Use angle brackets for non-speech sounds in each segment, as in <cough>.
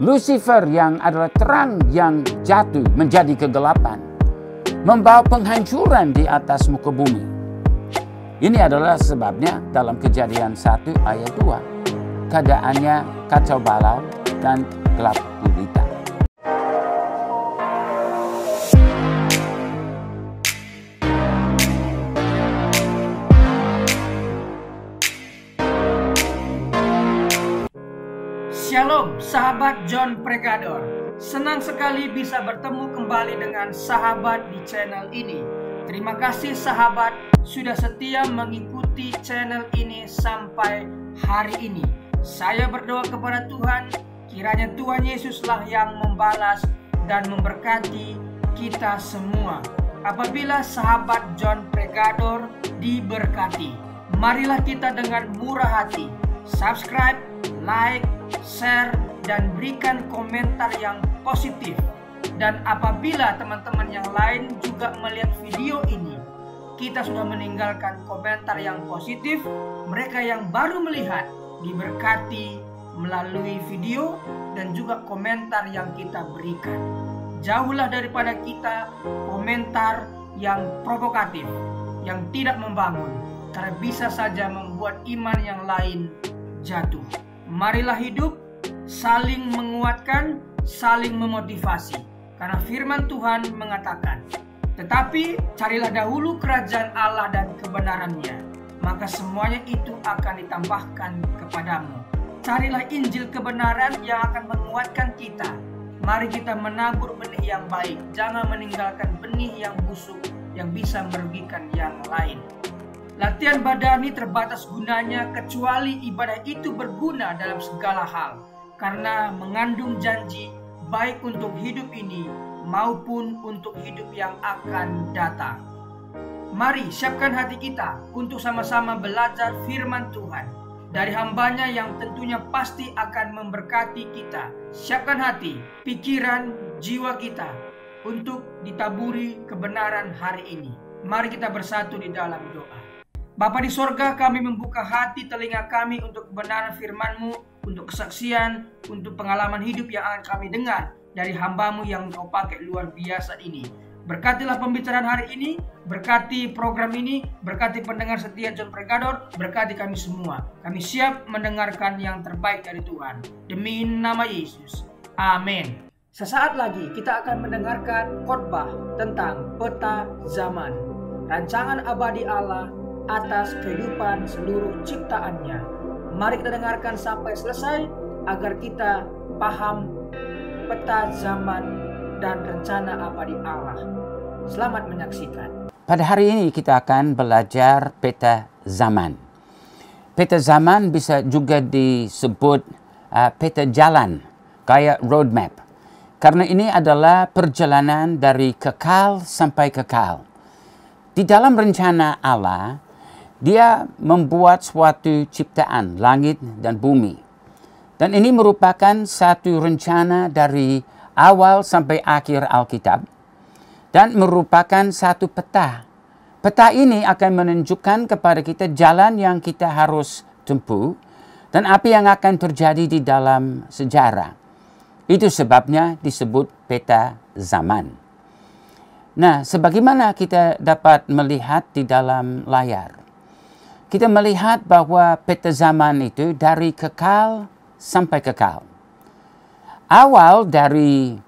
Lucifer yang adalah terang yang jatuh menjadi kegelapan. Membawa penghancuran di atas muka bumi. Ini adalah sebabnya dalam kejadian 1 ayat 2. Keadaannya kacau balau dan gelap sahabat John Pregador Senang sekali bisa bertemu kembali dengan sahabat di channel ini. Terima kasih sahabat sudah setia mengikuti channel ini sampai hari ini. Saya berdoa kepada Tuhan Kiranya Tuhan Yesuslah yang membalas dan memberkati kita semua. Apabila sahabat John Pregador diberkati Marilah kita dengan murah hati. Subscribe, like, share, dan berikan komentar yang positif. Dan apabila teman-teman yang lain juga melihat video ini, kita sudah meninggalkan komentar yang positif, mereka yang baru melihat diberkati melalui video dan juga komentar yang kita berikan. Jauhlah daripada kita komentar yang provokatif, yang tidak membangun, karena bisa saja membuat iman yang lain jatuh. Marilah hidup saling menguatkan, saling memotivasi. Karena firman Tuhan mengatakan, "Tetapi carilah dahulu kerajaan Allah dan kebenarannya, maka semuanya itu akan ditambahkan kepadamu." Carilah Injil kebenaran yang akan menguatkan kita. Mari kita menabur benih yang baik, jangan meninggalkan benih yang busuk yang bisa merugikan yang lain. Latihan badani terbatas gunanya kecuali ibadah itu berguna dalam segala hal karena mengandung janji baik untuk hidup ini maupun untuk hidup yang akan datang. Mari siapkan hati kita untuk sama-sama belajar firman Tuhan dari hambanya yang tentunya pasti akan memberkati kita. Siapkan hati, pikiran, jiwa kita untuk ditaburi kebenaran hari ini. Mari kita bersatu di dalam doa. Bapa di sorga kami membuka hati telinga kami untuk kebenaran firman-Mu, untuk kesaksian, untuk pengalaman hidup yang akan kami dengar dari hambamu yang Engkau pakai luar biasa ini. Berkatilah pembicaraan hari ini, berkati program ini, berkati pendengar setia John Pregador, berkati kami semua. Kami siap mendengarkan yang terbaik dari Tuhan. Demi nama Yesus. Amin. Sesaat lagi kita akan mendengarkan khotbah tentang peta zaman. Rancangan abadi Allah atas kehidupan seluruh ciptaannya. Mari kita dengarkan sampai selesai agar kita paham peta zaman dan rencana abadi Allah. Selamat menyaksikan. Pada hari ini kita akan belajar peta zaman. Peta zaman bisa juga disebut uh, peta jalan, kayak roadmap. Karena ini adalah perjalanan dari kekal sampai kekal. Di dalam rencana Allah, dia membuat suatu ciptaan, langit dan bumi. Dan ini merupakan satu rencana dari awal sampai akhir Alkitab. Dan merupakan satu peta. Peta ini akan menunjukkan kepada kita jalan yang kita harus tempuh dan apa yang akan terjadi di dalam sejarah. Itu sebabnya disebut peta zaman. Nah, sebagaimana kita dapat melihat di dalam layar kita melihat bahwa peta zaman itu dari kekal sampai kekal. Awal dari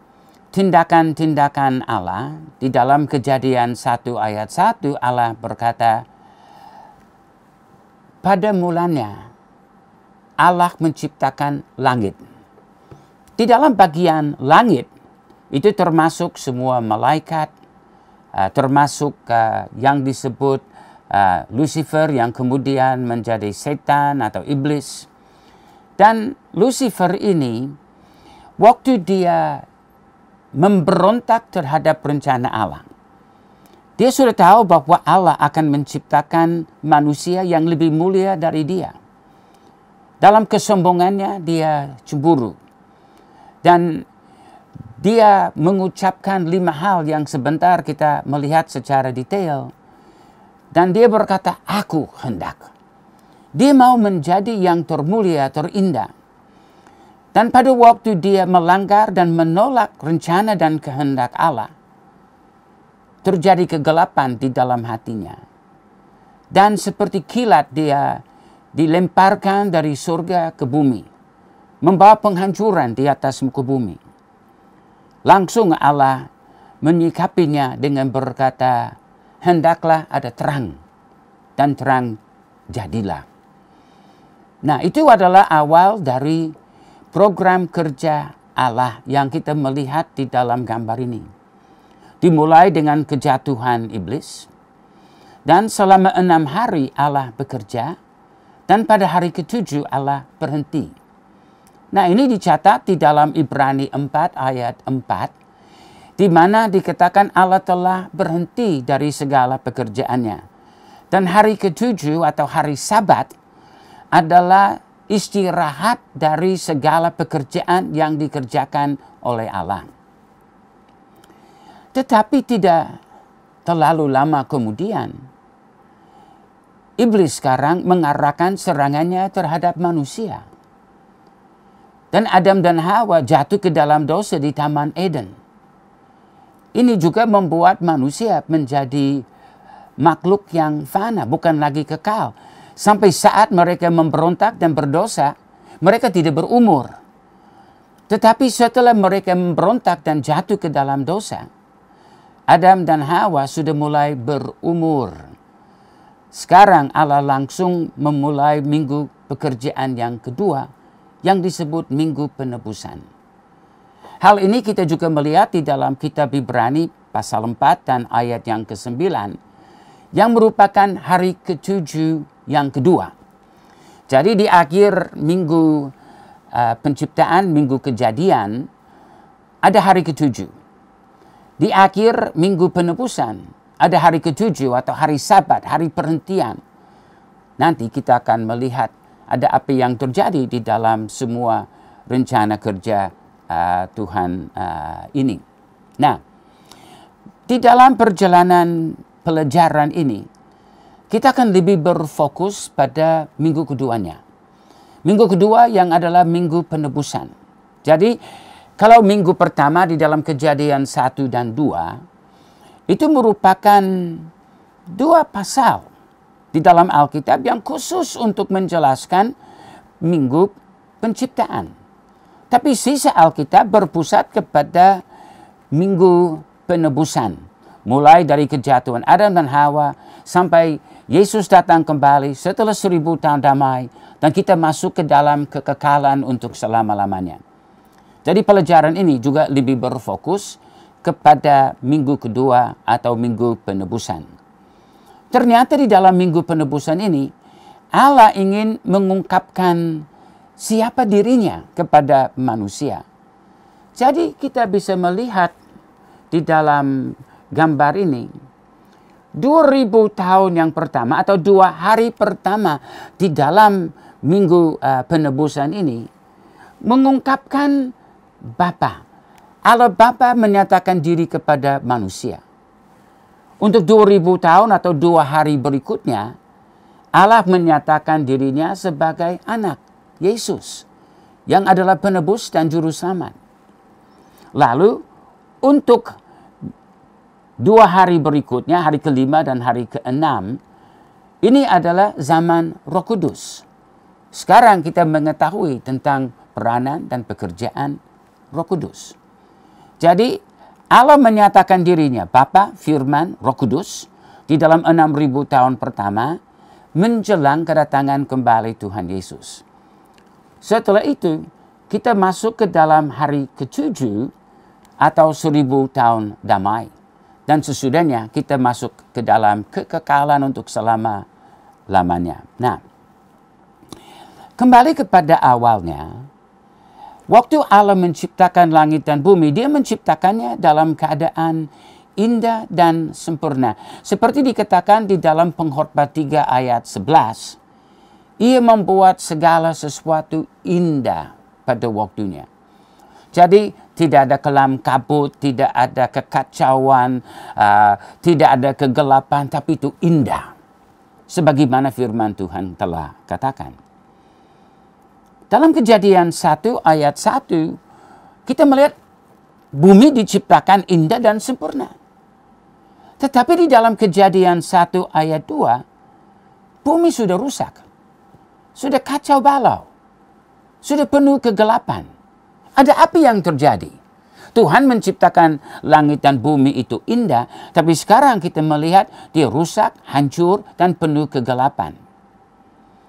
tindakan-tindakan Allah di dalam kejadian 1 ayat 1 Allah berkata, pada mulanya Allah menciptakan langit. Di dalam bagian langit itu termasuk semua malaikat, termasuk yang disebut uh, Lucifer yang kemudian menjadi setan atau iblis. Dan Lucifer ini waktu dia memberontak terhadap rencana Allah. Dia sudah tahu bahwa Allah akan menciptakan manusia yang lebih mulia dari dia. Dalam kesombongannya dia cemburu. Dan dia mengucapkan lima hal yang sebentar kita melihat secara detail dan dia berkata, aku hendak. Dia mau menjadi yang termulia, terindah. Dan pada waktu dia melanggar dan menolak rencana dan kehendak Allah, terjadi kegelapan di dalam hatinya. Dan seperti kilat dia dilemparkan dari surga ke bumi, membawa penghancuran di atas muka bumi. Langsung Allah menyikapinya dengan berkata, hendaklah ada terang, dan terang jadilah. Nah itu adalah awal dari program kerja Allah yang kita melihat di dalam gambar ini. Dimulai dengan kejatuhan iblis, dan selama enam hari Allah bekerja, dan pada hari ketujuh Allah berhenti. Nah ini dicatat di dalam Ibrani 4 ayat 4, di mana dikatakan Allah telah berhenti dari segala pekerjaannya. Dan hari ketujuh atau hari sabat adalah istirahat dari segala pekerjaan yang dikerjakan oleh Allah. Tetapi tidak terlalu lama kemudian, iblis sekarang mengarahkan serangannya terhadap manusia. Dan Adam dan Hawa jatuh ke dalam dosa di Taman Eden. Ini juga membuat manusia menjadi makhluk yang fana, bukan lagi kekal Sampai saat mereka memberontak dan berdosa, mereka tidak berumur. Tetapi setelah mereka memberontak dan jatuh ke dalam dosa, Adam dan Hawa sudah mulai berumur. Sekarang Allah langsung memulai minggu pekerjaan yang kedua yang disebut minggu penebusan. Hal ini kita juga melihat di dalam kitab Ibrani pasal 4 dan ayat yang ke-9 yang merupakan hari ketujuh yang kedua. Jadi di akhir minggu uh, penciptaan, minggu kejadian, ada hari ketujuh. Di akhir minggu penebusan, ada hari ketujuh atau hari sabat, hari perhentian. Nanti kita akan melihat ada apa yang terjadi di dalam semua rencana kerja uh, Tuhan uh, ini. Nah, di dalam perjalanan pelajaran ini, kita akan lebih berfokus pada minggu keduanya. Minggu kedua yang adalah minggu penebusan. Jadi kalau minggu pertama di dalam kejadian satu dan dua itu merupakan dua pasal di dalam Alkitab yang khusus untuk menjelaskan minggu penciptaan. Tapi sisa Alkitab berpusat kepada minggu penebusan. Mulai dari kejatuhan Adam dan Hawa sampai Yesus datang kembali setelah seribu tahun damai dan kita masuk ke dalam kekekalan untuk selama-lamanya. Jadi pelajaran ini juga lebih berfokus kepada minggu kedua atau minggu penebusan. Ternyata di dalam minggu penebusan ini Allah ingin mengungkapkan siapa dirinya kepada manusia. Jadi kita bisa melihat di dalam gambar ini 2000 tahun yang pertama atau dua hari pertama di dalam minggu uh, penebusan ini mengungkapkan Bapa. Allah Bapa menyatakan diri kepada manusia. Untuk 2000 tahun atau dua hari berikutnya, Allah menyatakan dirinya sebagai anak Yesus yang adalah penebus dan juru selamat. Lalu untuk dua hari berikutnya, hari kelima dan hari keenam, ini adalah zaman Roh Kudus. Sekarang kita mengetahui tentang peranan dan pekerjaan Roh Kudus. Jadi Allah menyatakan dirinya Bapa, Firman, Roh Kudus di dalam 6000 tahun pertama menjelang kedatangan kembali Tuhan Yesus. Setelah itu kita masuk ke dalam hari ketujuh atau seribu tahun damai. Dan sesudahnya kita masuk ke dalam kekekalan untuk selama-lamanya. Nah, kembali kepada awalnya, waktu Allah menciptakan langit dan bumi, dia menciptakannya dalam keadaan indah dan sempurna. Seperti dikatakan di dalam penghormat 3 ayat 11, ia membuat segala sesuatu indah pada waktunya. Jadi tidak ada kelam kabut, tidak ada kekacauan, uh, tidak ada kegelapan, tapi itu indah. Sebagaimana firman Tuhan telah katakan. dalam kejadian 1 ayat 1, kita melihat bumi diciptakan indah dan sempurna. Tetapi di dalam kejadian 1 ayat 2, bumi sudah rusak. Sudah kacau balau. Sudah penuh kegelapan. Ada api yang terjadi. Tuhan menciptakan langit dan bumi itu indah, tapi sekarang kita melihat dia rusak, hancur, dan penuh kegelapan.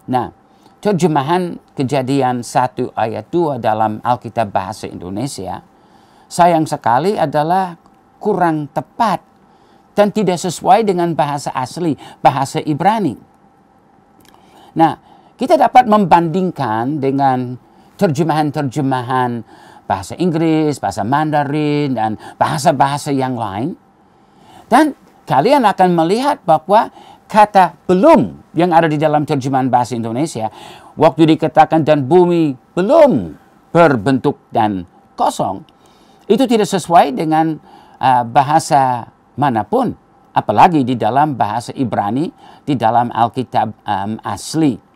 Nah, terjemahan kejadian 1 ayat 2 dalam Alkitab Bahasa Indonesia, sayang sekali adalah kurang tepat dan tidak sesuai dengan bahasa asli, bahasa Ibrani. Nah, kita dapat membandingkan dengan terjemahan-terjemahan bahasa Inggris, bahasa Mandarin, dan bahasa-bahasa yang lain. Dan kalian akan melihat bahwa kata belum yang ada di dalam terjemahan bahasa Indonesia, waktu dikatakan dan bumi belum berbentuk dan kosong, itu tidak sesuai dengan uh, bahasa mana pun, apalagi di dalam bahasa Ibrani, di dalam Alkitab um, asli.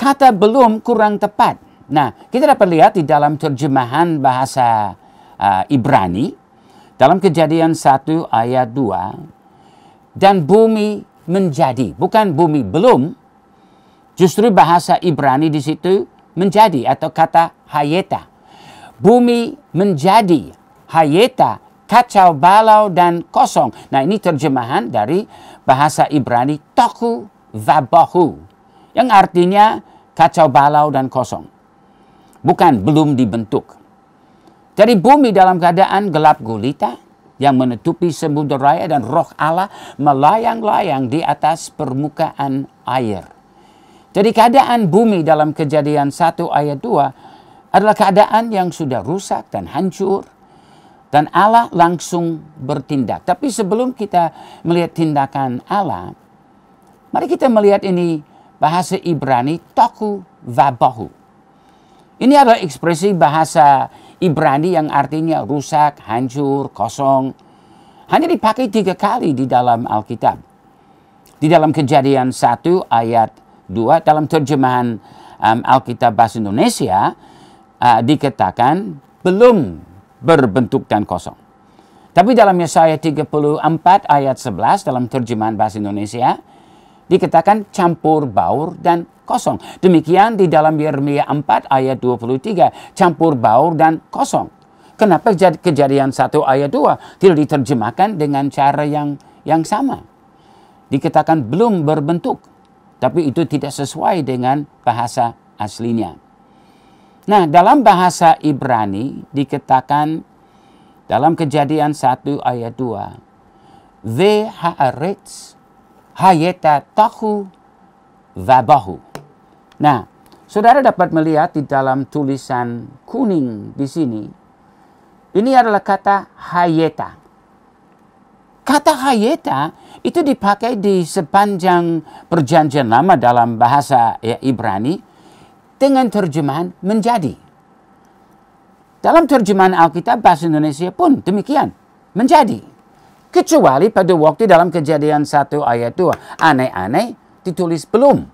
Kata belum kurang tepat Nah, kita dapat lihat di dalam terjemahan bahasa uh, Ibrani, dalam kejadian 1 ayat 2, dan bumi menjadi, bukan bumi belum, justru bahasa Ibrani di situ menjadi atau kata hayeta. Bumi menjadi, hayeta, kacau balau dan kosong. Nah ini terjemahan dari bahasa Ibrani toku vabahu, yang artinya kacau balau dan kosong bukan belum dibentuk. Jadi bumi dalam keadaan gelap gulita yang menutupi samudera raya dan roh Allah melayang-layang di atas permukaan air. Jadi keadaan bumi dalam kejadian 1 ayat 2 adalah keadaan yang sudah rusak dan hancur dan Allah langsung bertindak. Tapi sebelum kita melihat tindakan Allah, mari kita melihat ini bahasa Ibrani toku vabahu. Ini adalah ekspresi bahasa Ibrani yang artinya rusak, hancur, kosong. Hanya dipakai tiga kali di dalam Alkitab. Di dalam kejadian 1 ayat 2 dalam terjemahan um, Alkitab Bahasa Indonesia uh, dikatakan belum berbentuk dan kosong. Tapi dalam Yesaya 34 ayat 11 dalam terjemahan Bahasa Indonesia dikatakan campur baur dan kosong. Demikian di dalam Yeremia 4 ayat 23, campur baur dan kosong. Kenapa kejadian 1 ayat 2 tidak diterjemahkan dengan cara yang yang sama? Dikatakan belum berbentuk, tapi itu tidak sesuai dengan bahasa aslinya. Nah, dalam bahasa Ibrani dikatakan dalam kejadian 1 ayat 2, Ve haaretz hayeta tahu vabahu. Nah, saudara dapat melihat di dalam tulisan kuning di sini, ini adalah kata hayeta. Kata hayeta itu dipakai di sepanjang perjanjian lama dalam bahasa ya, Ibrani dengan terjemahan menjadi. Dalam terjemahan Alkitab bahasa Indonesia pun demikian, menjadi. Kecuali pada waktu dalam kejadian 1 ayat 2, aneh-aneh ditulis belum.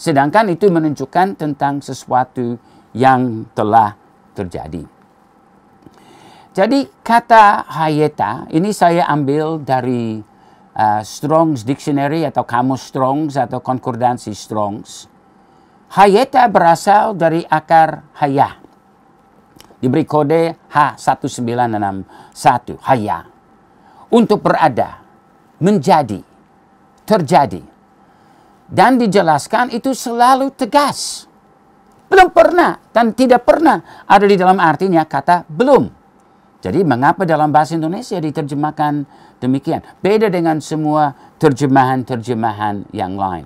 Sedangkan itu menunjukkan tentang sesuatu yang telah terjadi. Jadi kata hayeta ini saya ambil dari uh, Strong's Dictionary atau Kamus Strong's atau Konkordansi Strong's. Hayeta berasal dari akar haya. Diberi kode H1961, haya. Untuk berada, menjadi, terjadi dan dijelaskan itu selalu tegas. Belum pernah dan tidak pernah ada di dalam artinya kata belum. Jadi mengapa dalam bahasa Indonesia diterjemahkan demikian? Beda dengan semua terjemahan-terjemahan yang lain.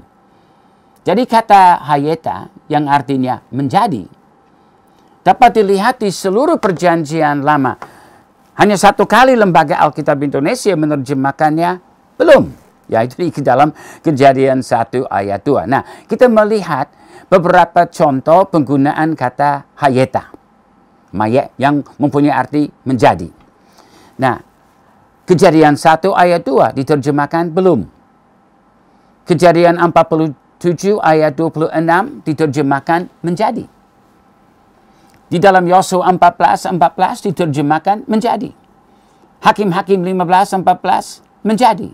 Jadi kata hayeta yang artinya menjadi dapat dilihat di seluruh perjanjian lama. Hanya satu kali lembaga Alkitab Indonesia menerjemahkannya belum yaitu di dalam kejadian 1 ayat 2. Nah, kita melihat beberapa contoh penggunaan kata hayeta. Mayat yang mempunyai arti menjadi. Nah, kejadian 1 ayat 2 diterjemahkan belum. Kejadian 47 7 ayat 26 diterjemahkan menjadi. Di dalam Yosua 14, 14 diterjemahkan menjadi. Hakim-hakim 15, 14 menjadi.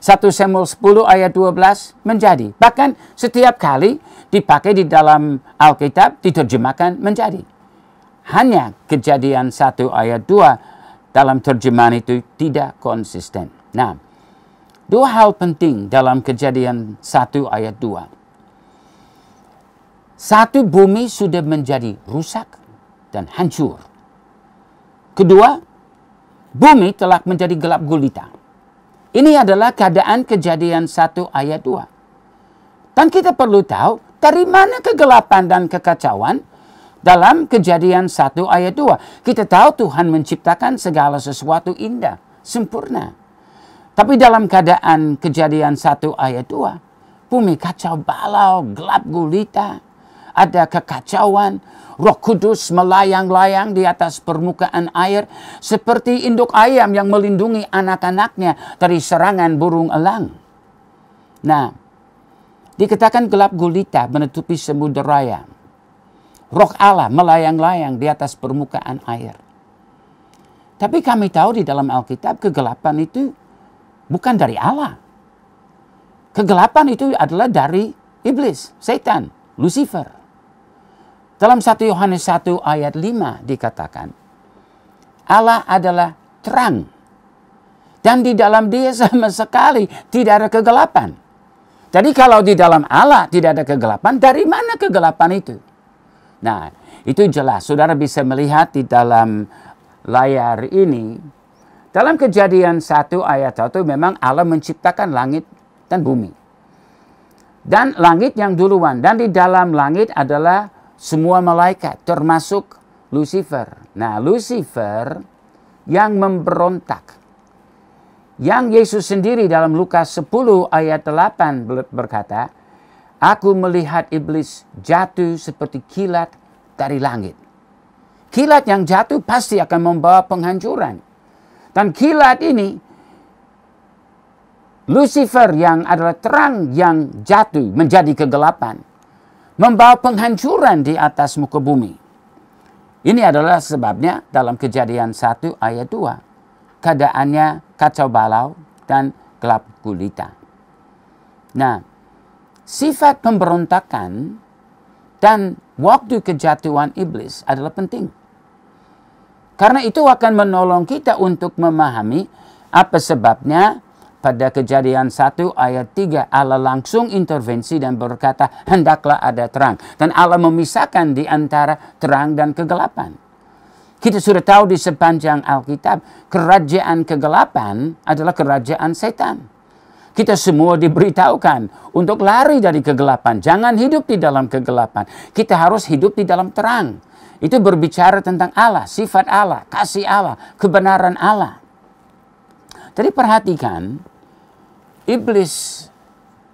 1 Samuel 10 ayat 12 menjadi. Bahkan setiap kali dipakai di dalam Alkitab diterjemahkan menjadi. Hanya kejadian 1 ayat 2 dalam terjemahan itu tidak konsisten. Nah, dua hal penting dalam kejadian 1 ayat 2. Satu, bumi sudah menjadi rusak dan hancur. Kedua, bumi telah menjadi gelap gulita. Ini adalah keadaan kejadian 1 ayat 2. Dan kita perlu tahu dari mana kegelapan dan kekacauan dalam kejadian 1 ayat 2. Kita tahu Tuhan menciptakan segala sesuatu indah, sempurna. Tapi dalam keadaan kejadian 1 ayat 2, bumi kacau balau, gelap gulita, ada kekacauan, Roh Kudus melayang-layang di atas permukaan air seperti induk ayam yang melindungi anak-anaknya dari serangan burung elang. Nah, dikatakan gelap gulita menutupi samudera raya. Roh Allah melayang-layang di atas permukaan air. Tapi kami tahu di dalam Alkitab kegelapan itu bukan dari Allah. Kegelapan itu adalah dari iblis, setan, Lucifer. Dalam 1 Yohanes 1 ayat 5 dikatakan, Allah adalah terang. Dan di dalam dia <laughs> sama sekali tidak ada kegelapan. Jadi kalau di dalam Allah tidak ada kegelapan, dari mana kegelapan itu? Nah, itu jelas. Saudara bisa melihat di dalam layar ini. Dalam kejadian 1 ayat 1 memang Allah menciptakan langit dan bumi. Dan langit yang duluan. Dan di dalam langit adalah semua malaikat termasuk Lucifer. Nah, Lucifer yang memberontak. Yang Yesus sendiri dalam Lukas 10 ayat 8 berkata, Aku melihat iblis jatuh seperti kilat dari langit. Kilat yang jatuh pasti akan membawa penghancuran. Dan kilat ini, Lucifer yang adalah terang yang jatuh menjadi kegelapan membawa penghancuran di atas muka bumi. Ini adalah sebabnya dalam kejadian 1 ayat 2. Keadaannya kacau balau dan gelap gulita. Nah, sifat pemberontakan dan waktu kejatuhan iblis adalah penting. Karena itu akan menolong kita untuk memahami apa sebabnya pada kejadian 1 ayat 3 Allah langsung intervensi dan berkata hendaklah ada terang. Dan Allah memisahkan di antara terang dan kegelapan. Kita sudah tahu di sepanjang Alkitab kerajaan kegelapan adalah kerajaan setan. Kita semua diberitahukan untuk lari dari kegelapan. Jangan hidup di dalam kegelapan. Kita harus hidup di dalam terang. Itu berbicara tentang Allah, sifat Allah, kasih Allah, kebenaran Allah. Jadi perhatikan, iblis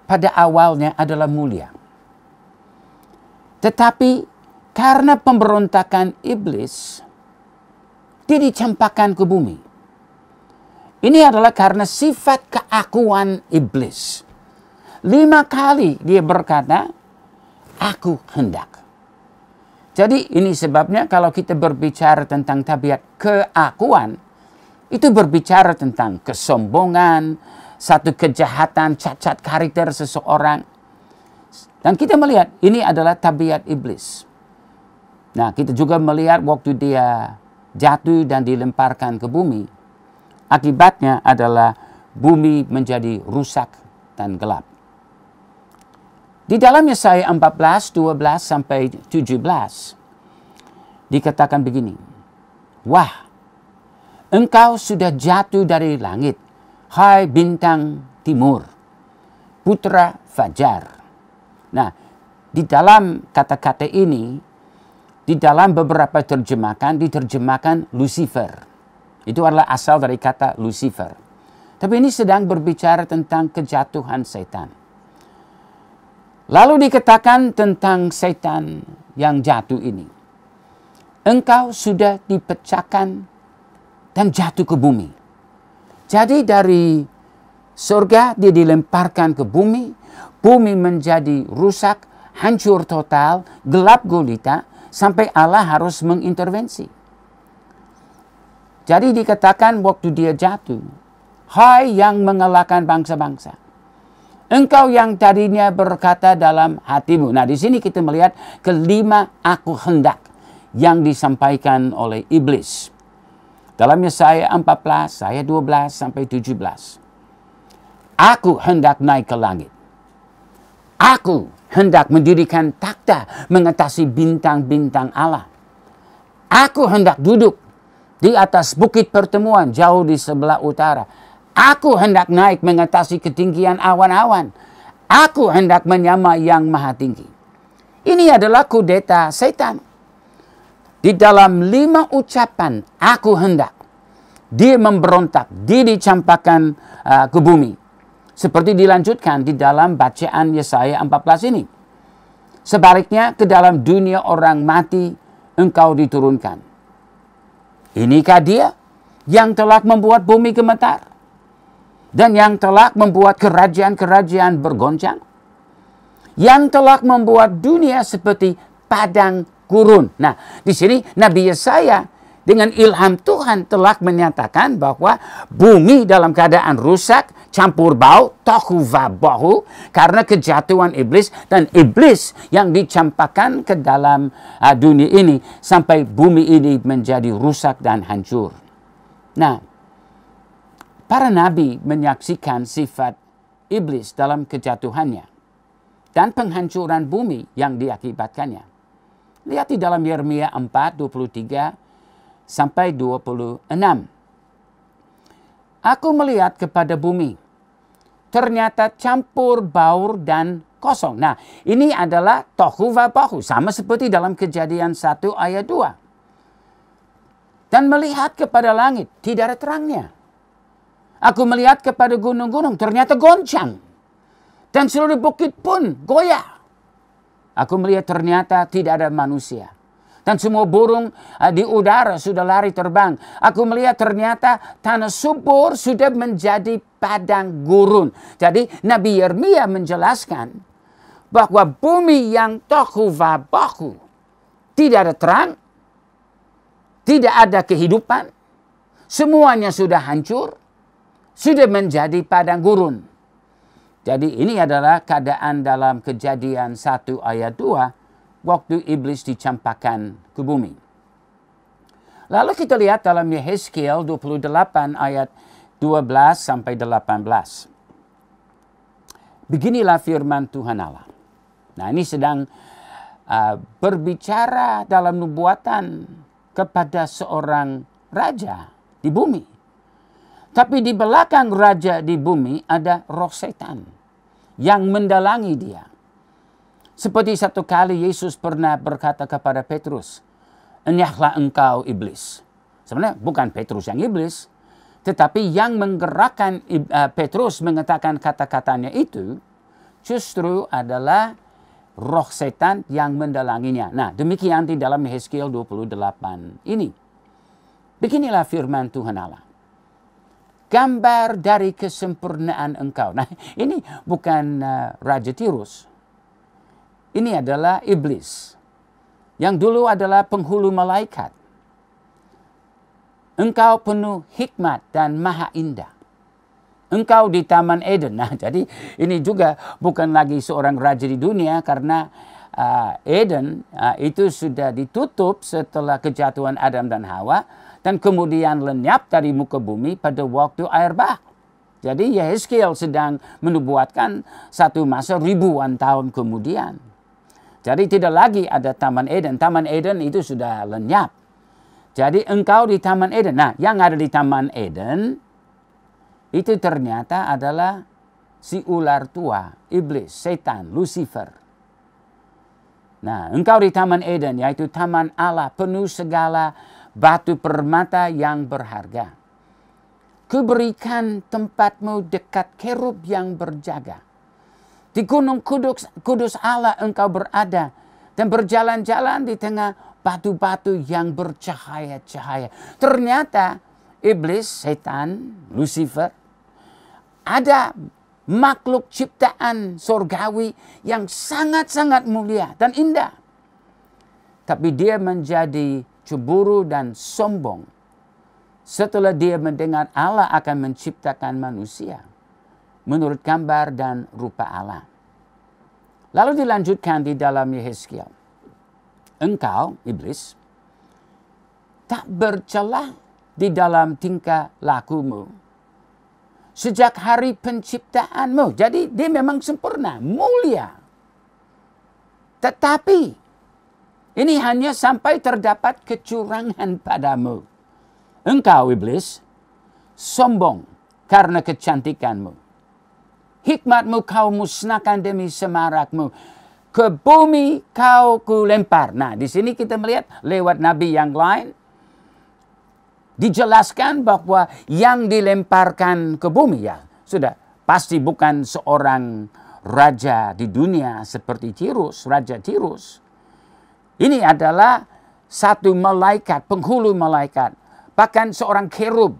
pada awalnya adalah mulia. Tetapi karena pemberontakan iblis, dia dicampakkan ke bumi. Ini adalah karena sifat keakuan iblis. Lima kali dia berkata, aku hendak. Jadi ini sebabnya kalau kita berbicara tentang tabiat keakuan, itu berbicara tentang kesombongan, satu kejahatan, cacat karakter seseorang. Dan kita melihat ini adalah tabiat iblis. Nah, kita juga melihat waktu dia jatuh dan dilemparkan ke bumi. Akibatnya adalah bumi menjadi rusak dan gelap. Di dalam Yesaya 14, 12 sampai 17 dikatakan begini. Wah, engkau sudah jatuh dari langit Hai bintang timur, putra fajar. Nah, di dalam kata-kata ini, di dalam beberapa terjemahan diterjemahkan Lucifer. Itu adalah asal dari kata Lucifer. Tapi ini sedang berbicara tentang kejatuhan setan. Lalu dikatakan tentang setan yang jatuh ini. Engkau sudah dipecahkan dan jatuh ke bumi. Jadi dari surga dia dilemparkan ke bumi. bumi menjadi rusak, hancur total, gelap gulita, sampai Allah harus mengintervensi. Jadi dikatakan waktu dia jatuh, Hai yang mengalahkan bangsa-bangsa. Engkau yang tadinya berkata dalam hatimu. Nah di sini kita melihat kelima aku hendak yang disampaikan oleh iblis. Dalam Yesaya 14, ayat 12 sampai 17. Aku hendak naik ke langit. Aku hendak mendirikan takhta mengatasi bintang-bintang Allah. Aku hendak duduk di atas bukit pertemuan jauh di sebelah utara. Aku hendak naik mengatasi ketinggian awan-awan. Aku hendak menyamai yang maha tinggi. Ini adalah kudeta setan. Di dalam lima ucapan, aku hendak. Dia memberontak, dia dicampakkan uh, ke bumi. Seperti dilanjutkan di dalam bacaan Yesaya 14 ini. Sebaliknya, ke dalam dunia orang mati, engkau diturunkan Inikah dia yang telah membuat bumi gemetar dan yang telah membuat kerajaan-kerajaan bergoncang? Yang telah membuat dunia seperti padang gurun. Nah, di sini Nabi Yesaya dengan ilham Tuhan telah menyatakan bahwa bumi dalam keadaan rusak, campur bau, tohu bahu karena kejatuhan iblis dan iblis yang dicampakkan ke dalam uh, dunia ini sampai bumi ini menjadi rusak dan hancur. Nah, para nabi menyaksikan sifat iblis dalam kejatuhannya dan penghancuran bumi yang diakibatkannya. Lihat di dalam Yeremia 4, 23 sampai 26. Aku melihat kepada bumi ternyata campur baur dan kosong. Nah, ini adalah tohu bahu sama seperti dalam kejadian 1 ayat 2. Dan melihat kepada langit, tidak ada terangnya. Aku melihat kepada gunung-gunung, ternyata goncang. Dan seluruh bukit pun goyah. Aku melihat ternyata tidak ada manusia dan semua burung uh, di udara sudah lari terbang. Aku melihat ternyata tanah subur sudah menjadi padang gurun. Jadi Nabi Yeremia menjelaskan bahwa bumi yang tohu bahu tidak ada terang, tidak ada kehidupan, semuanya sudah hancur, sudah menjadi padang gurun. Jadi ini adalah keadaan dalam kejadian 1 ayat 2 waktu iblis dicampakkan ke bumi. Lalu kita lihat dalam Yehezkiel 28 ayat 12 sampai 18. Beginilah firman Tuhan Allah. Nah ini sedang uh, berbicara dalam nubuatan kepada seorang raja di bumi. Tapi di belakang raja di bumi ada roh setan yang mendalangi dia. Seperti satu kali Yesus pernah berkata kepada Petrus, Enyahlah engkau iblis. Sebenarnya bukan Petrus yang iblis, tetapi yang menggerakkan uh, Petrus mengatakan kata-katanya itu justru adalah roh setan yang mendalanginya. Nah, demikian di dalam Yeskiel 28 ini. Beginilah firman Tuhan Allah. Gambar dari kesempurnaan engkau. Nah, <laughs> ini bukan uh, Raja Tirus ini adalah iblis. Yang dulu adalah penghulu malaikat. Engkau penuh hikmat dan maha indah. Engkau di Taman Eden. Nah, <laughs> jadi ini juga bukan lagi seorang raja di dunia karena uh, Eden uh, itu sudah ditutup setelah kejatuhan Adam dan Hawa dan kemudian lenyap dari muka bumi pada waktu air bah. Jadi Yehezkiel sedang menubuatkan satu masa ribuan tahun kemudian. Jadi tidak lagi ada Taman Eden. Taman Eden itu sudah lenyap. Jadi engkau di Taman Eden. Nah, yang ada di Taman Eden itu ternyata adalah si ular tua, iblis, setan, Lucifer. Nah, engkau di Taman Eden yaitu Taman Allah penuh segala batu permata yang berharga. Kuberikan tempatmu dekat kerub yang berjaga. Di gunung kudus, kudus Allah engkau berada. Dan berjalan-jalan di tengah batu-batu yang bercahaya-cahaya. Ternyata iblis, setan, Lucifer, ada makhluk ciptaan sorgawi yang sangat-sangat mulia dan indah. Tapi dia menjadi cemburu dan sombong setelah dia mendengar Allah akan menciptakan manusia menurut gambar dan rupa Allah. Lalu dilanjutkan di dalam Yehezkiel. Engkau, iblis, tak bercelah di dalam tingkah lakumu. Sejak hari penciptaanmu. Jadi dia memang sempurna, mulia. Tetapi ini hanya sampai terdapat kecurangan padamu. Engkau iblis sombong karena kecantikanmu. Hikmatmu kau musnahkan demi semarakmu. Ke bumi kau kulempar. Nah, di sini kita melihat lewat nabi yang lain dijelaskan bahwa yang dilemparkan ke bumi ya sudah pasti bukan seorang raja di dunia seperti Tirus, raja Tirus. Ini adalah satu malaikat, penghulu malaikat, bahkan seorang kerub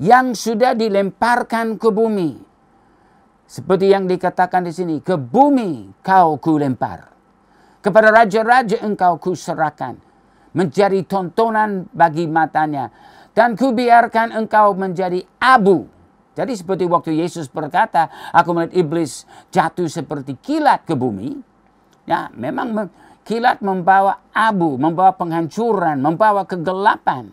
yang sudah dilemparkan ke bumi. Seperti yang dikatakan di sini, ke bumi kau kulempar. Kepada raja-raja engkau kuserahkan menjadi tontonan bagi matanya. Dan kubiarkan engkau menjadi abu. Jadi seperti waktu Yesus berkata, aku melihat iblis jatuh seperti kilat ke bumi. Ya, memang kilat membawa abu, membawa penghancuran, membawa kegelapan.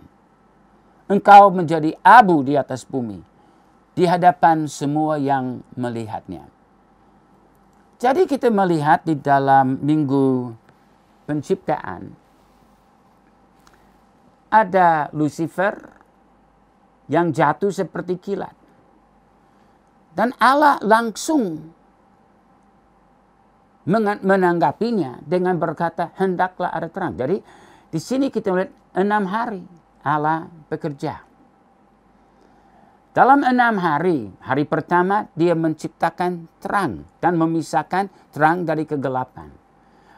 Engkau menjadi abu di atas bumi. Di hadapan semua yang melihatnya. Jadi kita melihat di dalam minggu penciptaan ada Lucifer yang jatuh seperti kilat. Dan Allah langsung menanggapinya dengan berkata, hendaklah ada terang. Jadi di sini kita melihat enam hari Allah bekerja. Dalam enam hari, hari pertama dia menciptakan terang dan memisahkan terang dari kegelapan.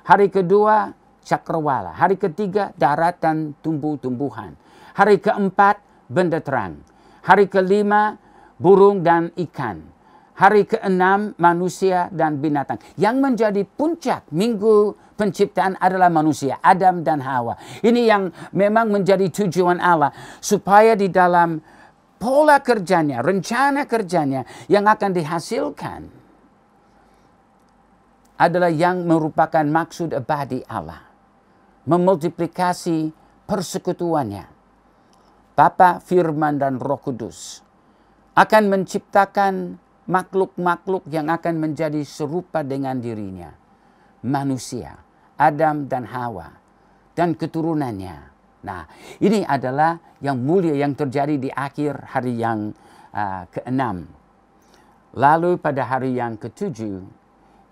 Hari kedua cakrawala. Hari ketiga darat dan tumbuh-tumbuhan. Hari keempat benda terang. Hari kelima burung dan ikan. Hari keenam manusia dan binatang. Yang menjadi puncak minggu penciptaan adalah manusia, Adam dan Hawa. Ini yang memang menjadi tujuan Allah supaya di dalam pola kerjanya, rencana kerjanya yang akan dihasilkan adalah yang merupakan maksud abadi Allah memultiplikasi persekutuannya. Bapa, Firman, dan Roh Kudus akan menciptakan makhluk-makhluk yang akan menjadi serupa dengan dirinya. Manusia, Adam dan Hawa, dan keturunannya. Nah, ini adalah yang mulia yang terjadi di akhir hari yang uh, keenam. Lalu pada hari yang ketujuh,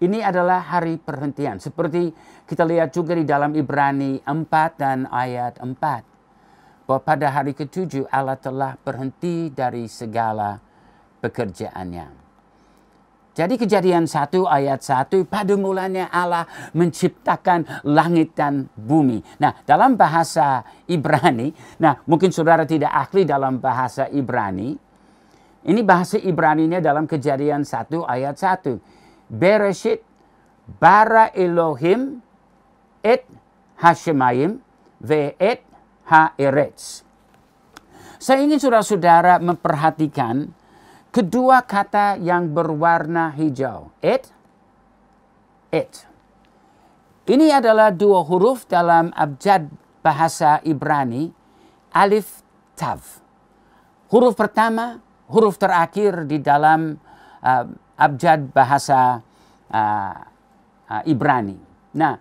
ini adalah hari perhentian. Seperti kita lihat juga di dalam Ibrani 4 dan ayat 4. Bahwa pada hari ketujuh Allah telah berhenti dari segala pekerjaannya. Jadi kejadian 1 ayat 1 pada mulanya Allah menciptakan langit dan bumi. Nah dalam bahasa Ibrani, nah mungkin saudara tidak ahli dalam bahasa Ibrani. Ini bahasa Ibrani-nya dalam kejadian 1 ayat 1 Bereshit bara Elohim et Hashemayim ve et ha-eretz. Saya ingin saudara-saudara memperhatikan kedua kata yang berwarna hijau. Et, et. Ini adalah dua huruf dalam abjad bahasa Ibrani, alif, tav. Huruf pertama, huruf terakhir di dalam uh, abjad bahasa uh, uh, Ibrani. Nah,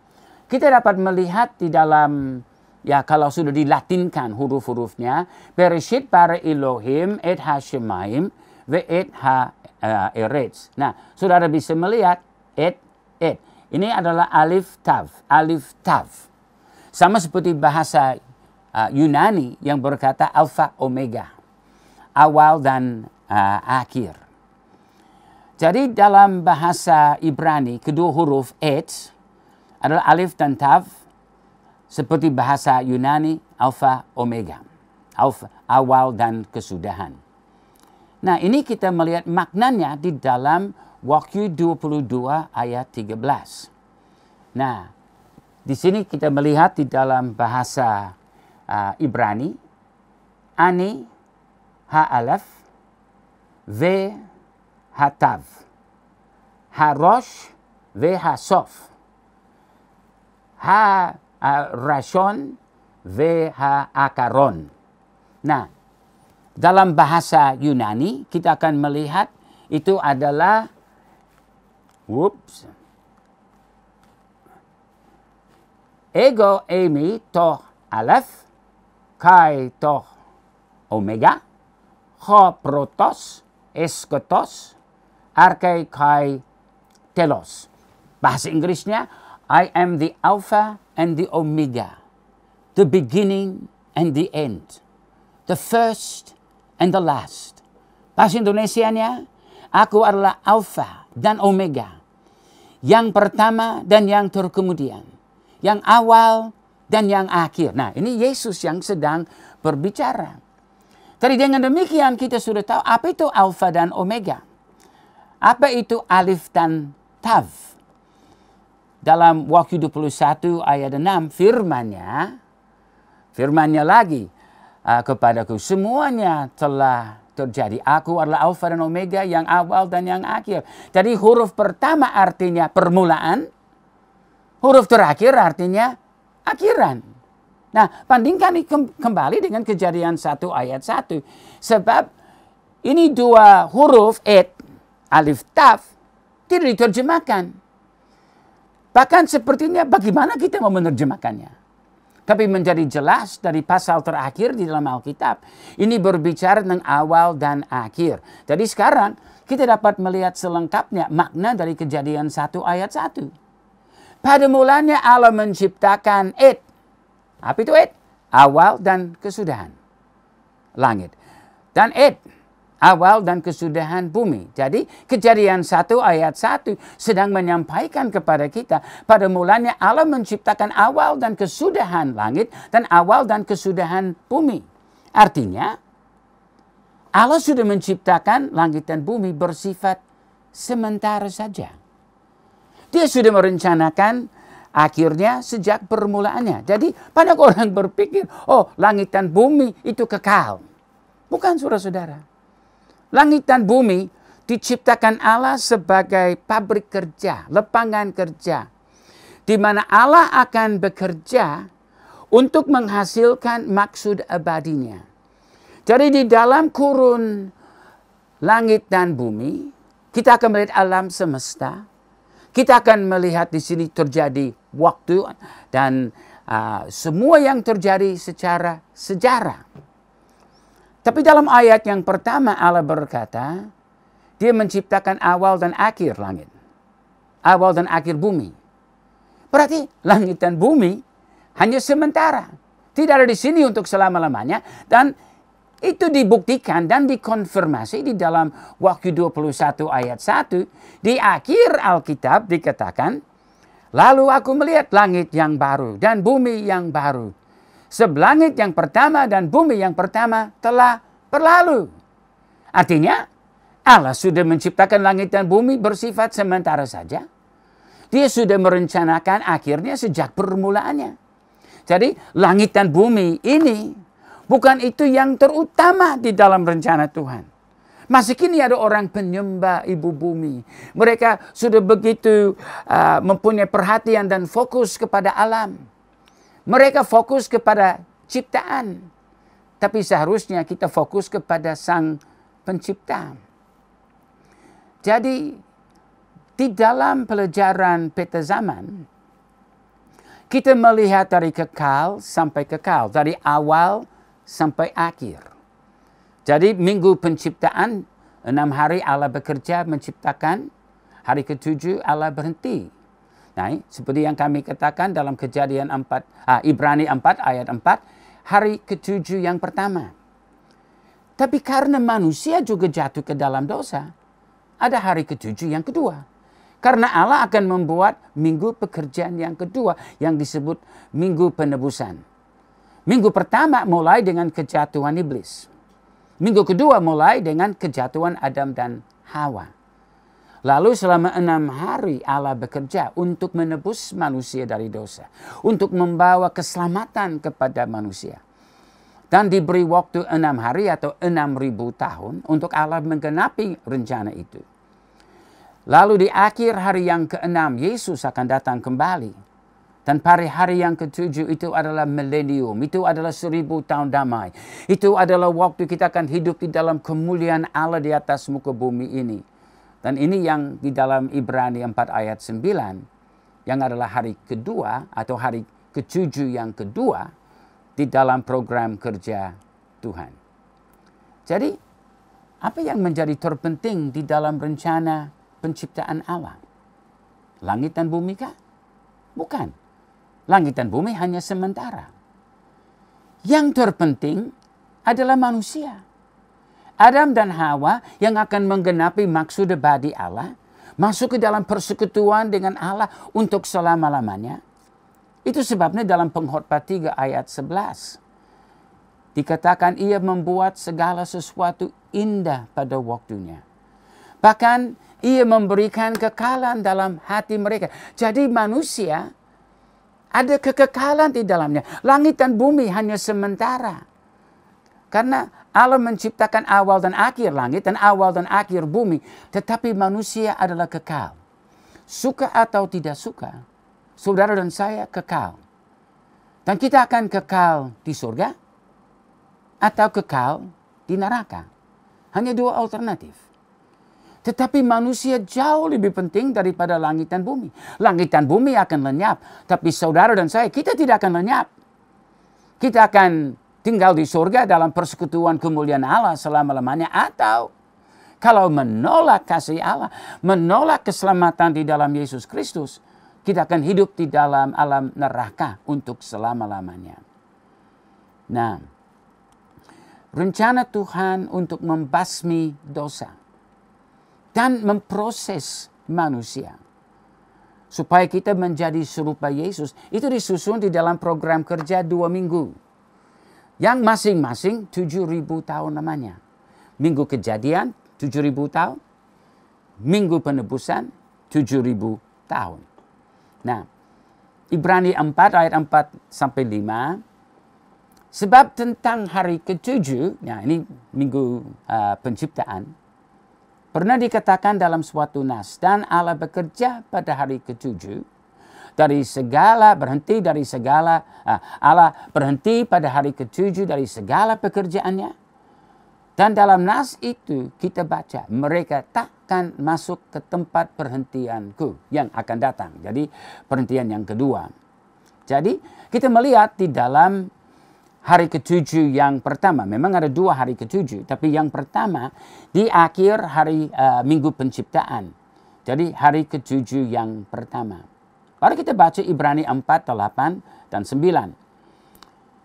kita dapat melihat di dalam ya kalau sudah dilatinkan huruf-hurufnya, Bereshit para Elohim et Hashemaim ve et ha uh, eretz. Nah, saudara bisa melihat et et. Ini adalah alif tav, alif tav. Sama seperti bahasa uh, Yunani yang berkata alfa omega, awal dan uh, akhir. Jadi dalam bahasa Ibrani kedua huruf et adalah alif dan tav seperti bahasa Yunani alfa omega. Alfa awal dan kesudahan. Nah, ini kita melihat maknanya di dalam Wahyu 22 ayat 13. Nah, di sini kita melihat di dalam bahasa uh, Ibrani, Ani, Ha-Alef, V, Hatav, Harosh, V, Hasof, Ha, Rashon, V, Ha, Akaron. Nah, dalam bahasa Yunani kita akan melihat itu adalah whoops ego emi toh alef kai toh omega ho protos eskotos arkai kai telos. Bahasa Inggrisnya I am the alpha and the omega the beginning and the end the first and the last. Bahasa Indonesianya, aku adalah Alpha dan Omega. Yang pertama dan yang terkemudian. Yang awal dan yang akhir. Nah ini Yesus yang sedang berbicara. Tadi dengan demikian kita sudah tahu apa itu Alpha dan Omega. Apa itu Alif dan Tav. Dalam Wahyu 21 ayat 6 firmannya, firmannya lagi, uh, kepadaku. Semuanya telah terjadi. Aku adalah Alfa dan Omega yang awal dan yang akhir. Jadi huruf pertama artinya permulaan. Huruf terakhir artinya akhiran. Nah, bandingkan kembali dengan kejadian satu ayat satu. Sebab ini dua huruf et, alif, taf, tidak diterjemahkan. Bahkan sepertinya bagaimana kita mau menerjemahkannya. Tapi menjadi jelas dari pasal terakhir di dalam Alkitab. Ini berbicara tentang awal dan akhir. Jadi sekarang kita dapat melihat selengkapnya makna dari kejadian satu ayat satu. Pada mulanya Allah menciptakan Ed. Apa itu Ed? Awal dan kesudahan. Langit. Dan Ed awal dan kesudahan bumi. Jadi kejadian satu ayat satu sedang menyampaikan kepada kita pada mulanya Allah menciptakan awal dan kesudahan langit dan awal dan kesudahan bumi. Artinya Allah sudah menciptakan langit dan bumi bersifat sementara saja. Dia sudah merencanakan akhirnya sejak permulaannya. Jadi pada orang berpikir, oh langit dan bumi itu kekal. Bukan saudara-saudara. Langit dan bumi diciptakan Allah sebagai pabrik kerja, lepangan kerja. Di mana Allah akan bekerja untuk menghasilkan maksud abadinya. Jadi di dalam kurun langit dan bumi, kita akan melihat alam semesta. Kita akan melihat di sini terjadi waktu dan uh, semua yang terjadi secara sejarah. Tapi dalam ayat yang pertama Allah berkata, dia menciptakan awal dan akhir langit. Awal dan akhir bumi. Berarti langit dan bumi hanya sementara. Tidak ada di sini untuk selama-lamanya. Dan itu dibuktikan dan dikonfirmasi di dalam Wahyu 21 ayat 1. Di akhir Alkitab dikatakan, Lalu aku melihat langit yang baru dan bumi yang baru Sebelangit yang pertama dan bumi yang pertama telah berlalu. Artinya, Allah sudah menciptakan langit dan bumi bersifat sementara saja. Dia sudah merencanakan akhirnya sejak permulaannya. Jadi langit dan bumi ini bukan itu yang terutama di dalam rencana Tuhan. Masih kini ada orang penyembah ibu bumi. Mereka sudah begitu uh, mempunyai perhatian dan fokus kepada alam. Mereka fokus kepada ciptaan. Tapi seharusnya kita fokus kepada sang pencipta. Jadi di dalam pelajaran peta zaman, kita melihat dari kekal sampai kekal, dari awal sampai akhir. Jadi minggu penciptaan, enam hari Allah bekerja menciptakan, hari ketujuh Allah berhenti Nah, seperti yang kami katakan dalam kejadian 4, ah, Ibrani 4 ayat 4, hari ketujuh yang pertama. Tapi karena manusia juga jatuh ke dalam dosa, ada hari ketujuh yang kedua. Karena Allah akan membuat minggu pekerjaan yang kedua yang disebut minggu penebusan. Minggu pertama mulai dengan kejatuhan iblis. Minggu kedua mulai dengan kejatuhan Adam dan Hawa. Lalu selama enam hari Allah bekerja untuk menebus manusia dari dosa. Untuk membawa keselamatan kepada manusia. Dan diberi waktu enam hari atau enam ribu tahun untuk Allah menggenapi rencana itu. Lalu di akhir hari yang keenam Yesus akan datang kembali. Dan pada hari yang ketujuh itu adalah milenium. Itu adalah seribu tahun damai. Itu adalah waktu kita akan hidup di dalam kemuliaan Allah di atas muka bumi ini. Dan ini yang di dalam Ibrani 4 ayat 9 yang adalah hari kedua atau hari ketujuh yang kedua di dalam program kerja Tuhan. Jadi apa yang menjadi terpenting di dalam rencana penciptaan Allah? Langit dan bumi kah? Bukan. Langit dan bumi hanya sementara. Yang terpenting adalah manusia. Adam dan Hawa yang akan menggenapi maksud abadi Allah, masuk ke dalam persekutuan dengan Allah untuk selama-lamanya. Itu sebabnya dalam pengkhotbah 3 ayat 11 dikatakan ia membuat segala sesuatu indah pada waktunya. Bahkan ia memberikan kekalan dalam hati mereka. Jadi manusia ada kekekalan di dalamnya. Langit dan bumi hanya sementara. Karena Allah menciptakan awal dan akhir langit dan awal dan akhir bumi. Tetapi manusia adalah kekal. Suka atau tidak suka, saudara dan saya kekal. Dan kita akan kekal di surga atau kekal di neraka. Hanya dua alternatif. Tetapi manusia jauh lebih penting daripada langit dan bumi. Langit dan bumi akan lenyap. Tapi saudara dan saya, kita tidak akan lenyap. Kita akan tinggal di surga dalam persekutuan kemuliaan Allah selama-lamanya atau kalau menolak kasih Allah, menolak keselamatan di dalam Yesus Kristus, kita akan hidup di dalam alam neraka untuk selama-lamanya. Nah, rencana Tuhan untuk membasmi dosa dan memproses manusia supaya kita menjadi serupa Yesus itu disusun di dalam program kerja dua minggu yang masing-masing 7000 tahun namanya. Minggu kejadian 7000 tahun, minggu penebusan 7000 tahun. Nah, Ibrani 4 ayat 4 sampai 5 sebab tentang hari ketujuh, nah ini minggu uh, penciptaan, pernah dikatakan dalam suatu nas, dan Allah bekerja pada hari ketujuh, dari segala berhenti dari segala uh, Allah berhenti pada hari ketujuh dari segala pekerjaannya. Dan dalam nas itu kita baca mereka takkan masuk ke tempat perhentianku yang akan datang. Jadi perhentian yang kedua. Jadi kita melihat di dalam hari ketujuh yang pertama memang ada dua hari ketujuh tapi yang pertama di akhir hari uh, minggu penciptaan. Jadi hari ketujuh yang pertama Mari kita baca Ibrani 4, 8, dan 9.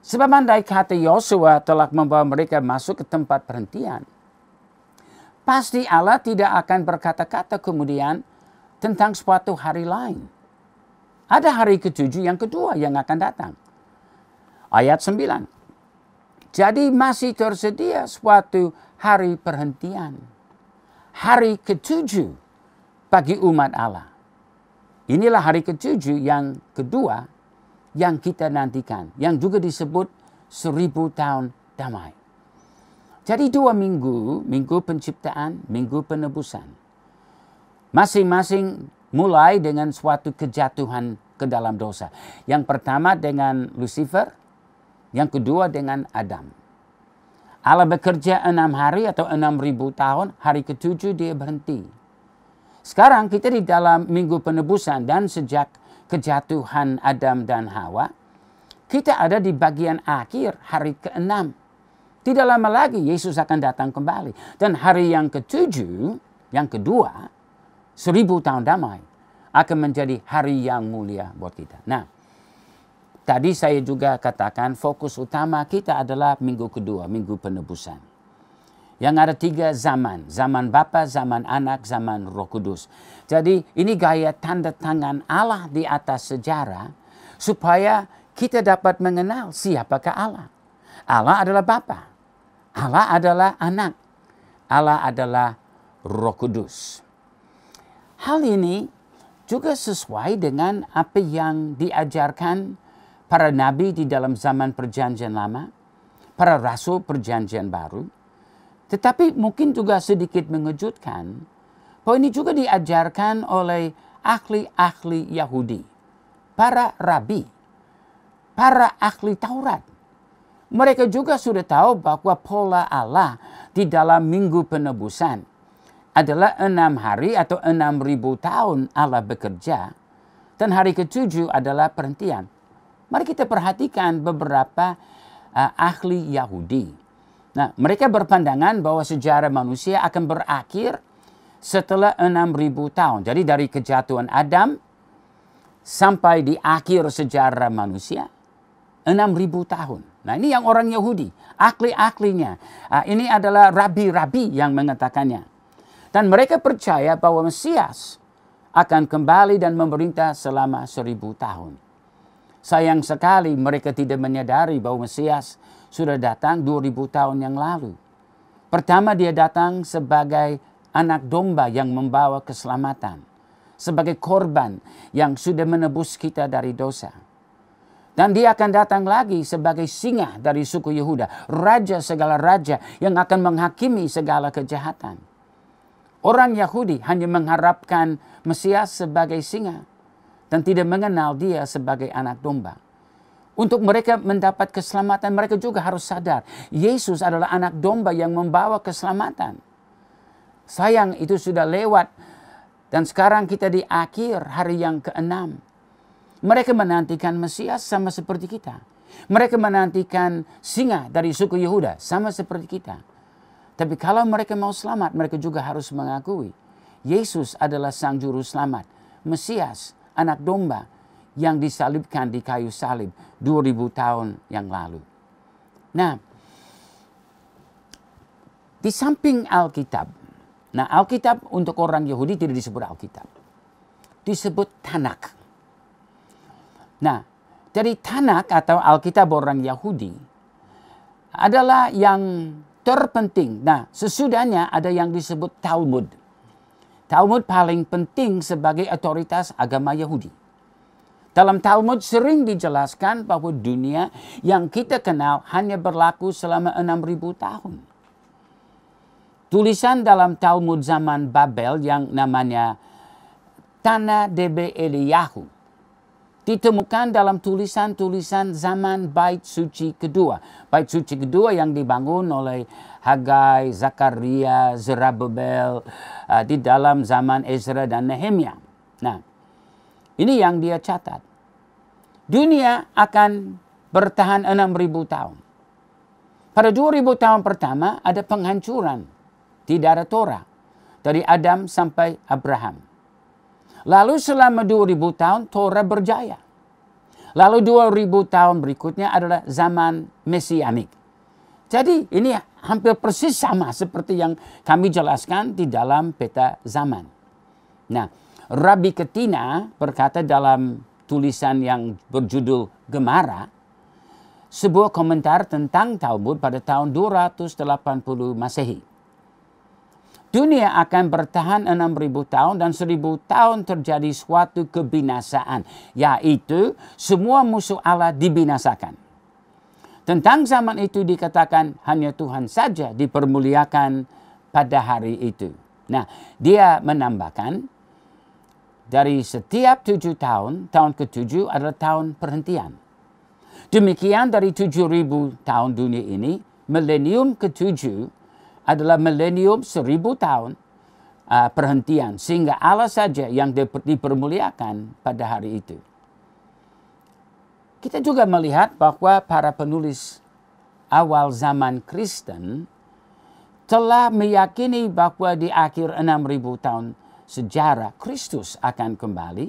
Sebab andai kata Yosua telah membawa mereka masuk ke tempat perhentian, pasti Allah tidak akan berkata-kata kemudian tentang suatu hari lain. Ada hari ketujuh yang kedua yang akan datang. Ayat 9. Jadi masih tersedia suatu hari perhentian. Hari ketujuh bagi umat Allah. Inilah hari ketujuh yang kedua yang kita nantikan. Yang juga disebut seribu tahun damai. Jadi dua minggu, minggu penciptaan, minggu penebusan. Masing-masing mulai dengan suatu kejatuhan ke dalam dosa. Yang pertama dengan Lucifer, yang kedua dengan Adam. Allah bekerja enam hari atau enam ribu tahun, hari ketujuh dia berhenti. Sekarang kita di dalam minggu penebusan dan sejak kejatuhan Adam dan Hawa, kita ada di bagian akhir hari ke-6. Tidak lama lagi Yesus akan datang kembali. Dan hari yang ketujuh, yang kedua, seribu tahun damai, akan menjadi hari yang mulia buat kita. Nah, tadi saya juga katakan fokus utama kita adalah minggu kedua, minggu penebusan. Yang ada tiga zaman. Zaman Bapa, zaman Anak, zaman Roh Kudus. Jadi ini gaya tanda tangan Allah di atas sejarah. Supaya kita dapat mengenal siapakah Allah. Allah adalah Bapa. Allah adalah anak. Allah adalah roh kudus. Hal ini juga sesuai dengan apa yang diajarkan para nabi di dalam zaman perjanjian lama, para rasul perjanjian baru. Tetapi mungkin juga sedikit mengejutkan bahwa ini juga diajarkan oleh ahli-ahli Yahudi, para rabi, para ahli Taurat. Mereka juga sudah tahu bahwa pola Allah di dalam minggu penebusan adalah enam hari atau enam ribu tahun Allah bekerja dan hari ketujuh adalah perhentian. Mari kita perhatikan beberapa uh, ahli Yahudi. Nah, mereka berpandangan bahwa sejarah manusia akan berakhir setelah 6000 tahun. Jadi dari kejatuhan Adam sampai di akhir sejarah manusia 6000 tahun. Nah, ini yang orang Yahudi, ahli-ahlinya. Uh, ini adalah rabi-rabi yang mengatakannya. Dan mereka percaya bahwa Mesias akan kembali dan memerintah selama seribu tahun. Sayang sekali mereka tidak menyadari bahwa Mesias sudah datang 2000 tahun yang lalu. Pertama dia datang sebagai anak domba yang membawa keselamatan. Sebagai korban yang sudah menebus kita dari dosa. Dan dia akan datang lagi sebagai singa dari suku Yehuda. Raja segala raja yang akan menghakimi segala kejahatan. Orang Yahudi hanya mengharapkan Mesias sebagai singa dan tidak mengenal dia sebagai anak domba. Untuk mereka mendapat keselamatan, mereka juga harus sadar Yesus adalah anak domba yang membawa keselamatan. Sayang itu sudah lewat dan sekarang kita di akhir hari yang keenam. Mereka menantikan Mesias sama seperti kita. Mereka menantikan singa dari suku Yehuda sama seperti kita. Tapi kalau mereka mau selamat, mereka juga harus mengakui Yesus adalah sang juru selamat, Mesias, anak domba yang disalibkan di kayu salib 2000 tahun yang lalu. Nah, di samping Alkitab, nah Alkitab untuk orang Yahudi tidak disebut Alkitab. Disebut Tanak. Nah, dari Tanak atau Alkitab orang Yahudi adalah yang terpenting. Nah, sesudahnya ada yang disebut Talmud. Talmud paling penting sebagai otoritas agama Yahudi. Dalam Talmud sering dijelaskan bahwa dunia yang kita kenal hanya berlaku selama 6000 tahun. Tulisan dalam Talmud zaman Babel yang namanya Tanah DB Eliyahu ditemukan dalam tulisan-tulisan zaman Bait Suci kedua. Bait Suci kedua yang dibangun oleh Hagai, Zakaria, Zerababel uh, di dalam zaman Ezra dan Nehemia. Nah, ini yang dia catat. Dunia akan bertahan 6000 tahun. Pada 2000 tahun pertama ada penghancuran. Tidak ada Torah. Dari Adam sampai Abraham. Lalu selama 2000 tahun Torah berjaya. Lalu 2000 tahun berikutnya adalah zaman mesianik. Jadi ini hampir persis sama seperti yang kami jelaskan di dalam peta zaman. Nah, Rabbi Ketina berkata dalam tulisan yang berjudul Gemara, sebuah komentar tentang Talmud pada tahun 280 Masehi. Dunia akan bertahan 6000 tahun dan 1000 tahun terjadi suatu kebinasaan, yaitu semua musuh Allah dibinasakan. Tentang zaman itu dikatakan hanya Tuhan saja dipermuliakan pada hari itu. Nah, dia menambahkan dari setiap tujuh tahun, tahun ketujuh adalah tahun perhentian. Demikian dari tujuh ribu tahun dunia ini, milenium ketujuh adalah milenium seribu tahun uh, perhentian sehingga Allah saja yang dipermuliakan pada hari itu. Kita juga melihat bahwa para penulis awal zaman Kristen telah meyakini bahwa di akhir 6000 tahun sejarah Kristus akan kembali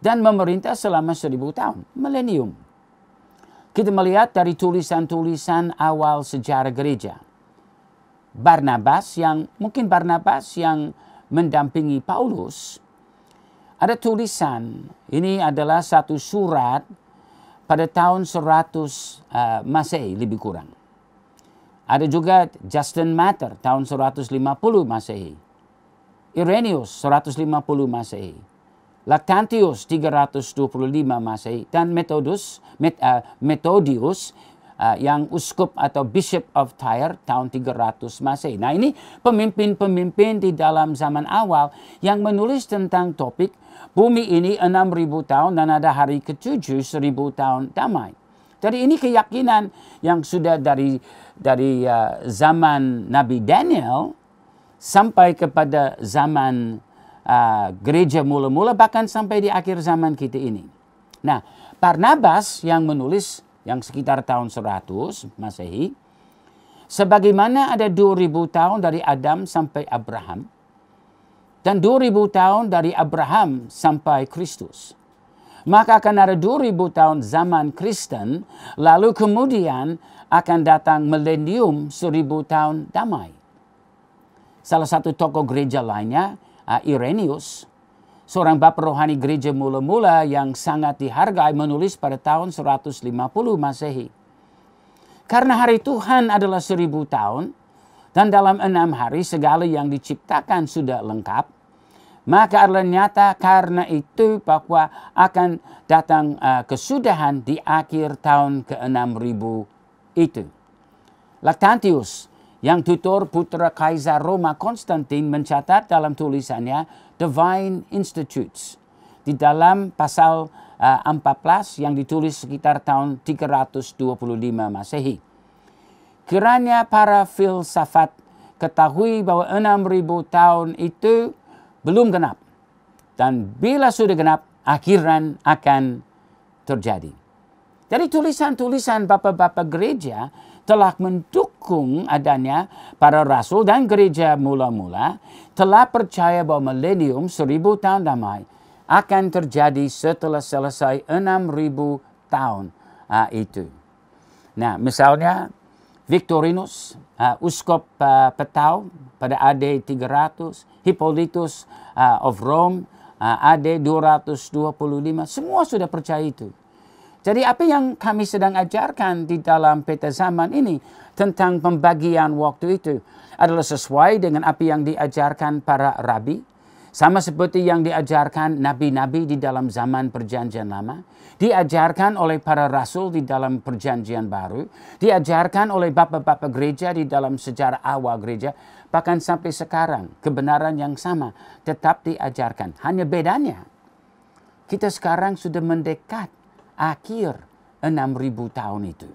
dan memerintah selama 1000 tahun, milenium. Kita melihat dari tulisan-tulisan awal sejarah gereja Barnabas yang mungkin Barnabas yang mendampingi Paulus ada tulisan ini adalah satu surat pada tahun 100 uh, Masehi lebih kurang. Ada juga Justin Mather tahun 150 Masehi. Irenaeus 150 Masehi. Lactantius 325 Masehi dan Methodus Met, uh, Methodius uh, yang uskup atau bishop of Tyre tahun 300 Masehi. Nah, ini pemimpin-pemimpin di dalam zaman awal yang menulis tentang topik bumi ini 6000 tahun dan ada hari ketujuh 1000 tahun damai. Jadi ini keyakinan yang sudah dari dari uh, zaman Nabi Daniel sampai kepada zaman uh, gereja mula-mula bahkan sampai di akhir zaman kita ini. Nah, Barnabas yang menulis yang sekitar tahun 100 Masehi sebagaimana ada 2000 tahun dari Adam sampai Abraham dan 2000 tahun dari Abraham sampai Kristus. Maka akan ada 2000 tahun zaman Kristen, lalu kemudian akan datang milenium 1000 tahun damai. Salah satu tokoh gereja lainnya uh, Irenaeus, seorang bapak rohani gereja mula-mula yang sangat dihargai menulis pada tahun 150 Masehi. Karena hari Tuhan adalah seribu tahun, dan dalam enam hari segala yang diciptakan sudah lengkap, maka adalah nyata karena itu bahwa akan datang uh, kesudahan di akhir tahun ke-6000 itu. Lactantius yang tutor putra Kaisar Roma Konstantin mencatat dalam tulisannya Divine Institutes di dalam pasal uh, 14 yang ditulis sekitar tahun 325 Masehi. Kiranya para filsafat ketahui bahwa 6000 tahun itu belum genap. Dan bila sudah genap, akhiran akan terjadi. Jadi tulisan-tulisan bapak-bapak gereja telah mendukung adanya para rasul dan gereja mula-mula telah percaya bahwa milenium seribu tahun damai akan terjadi setelah selesai enam ribu tahun uh, itu. Nah, misalnya Victorinus, uh, Uskop uh, Petau pada AD 300, Hippolytus uh, of Rome, uh, AD 225, semua sudah percaya itu. Jadi apa yang kami sedang ajarkan di dalam peta zaman ini tentang pembagian waktu itu adalah sesuai dengan apa yang diajarkan para rabi, sama seperti yang diajarkan nabi-nabi di dalam zaman perjanjian lama, diajarkan oleh para rasul di dalam perjanjian baru, diajarkan oleh bapak-bapak gereja di dalam sejarah awal gereja, bahkan sampai sekarang kebenaran yang sama tetap diajarkan. Hanya bedanya, kita sekarang sudah mendekat akhir 6000 tahun itu.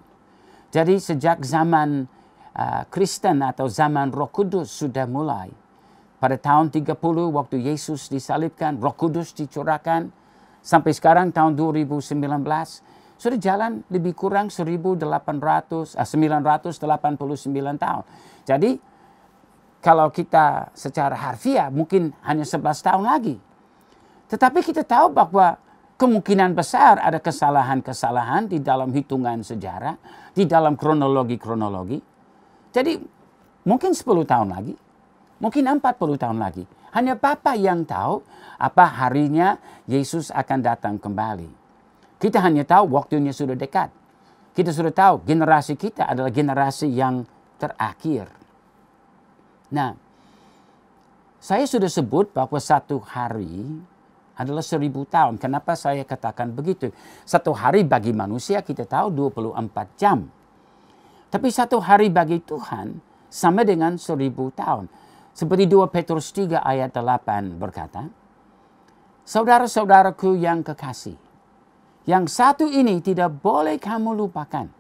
Jadi sejak zaman uh, Kristen atau zaman Roh Kudus sudah mulai. Pada tahun 30 waktu Yesus disalibkan, Roh Kudus dicurahkan sampai sekarang tahun 2019 sudah jalan lebih kurang 1800 uh, 989 tahun. Jadi kalau kita secara harfiah mungkin hanya 11 tahun lagi. Tetapi kita tahu bahwa kemungkinan besar ada kesalahan-kesalahan di dalam hitungan sejarah, di dalam kronologi-kronologi. Jadi mungkin 10 tahun lagi, mungkin 40 tahun lagi. Hanya Bapa yang tahu apa harinya Yesus akan datang kembali. Kita hanya tahu waktunya sudah dekat. Kita sudah tahu generasi kita adalah generasi yang terakhir. Nah, saya sudah sebut bahwa satu hari adalah seribu tahun. Kenapa saya katakan begitu? Satu hari bagi manusia kita tahu 24 jam. Tapi satu hari bagi Tuhan sama dengan seribu tahun. Seperti 2 Petrus 3 ayat 8 berkata, Saudara-saudaraku yang kekasih, yang satu ini tidak boleh kamu lupakan,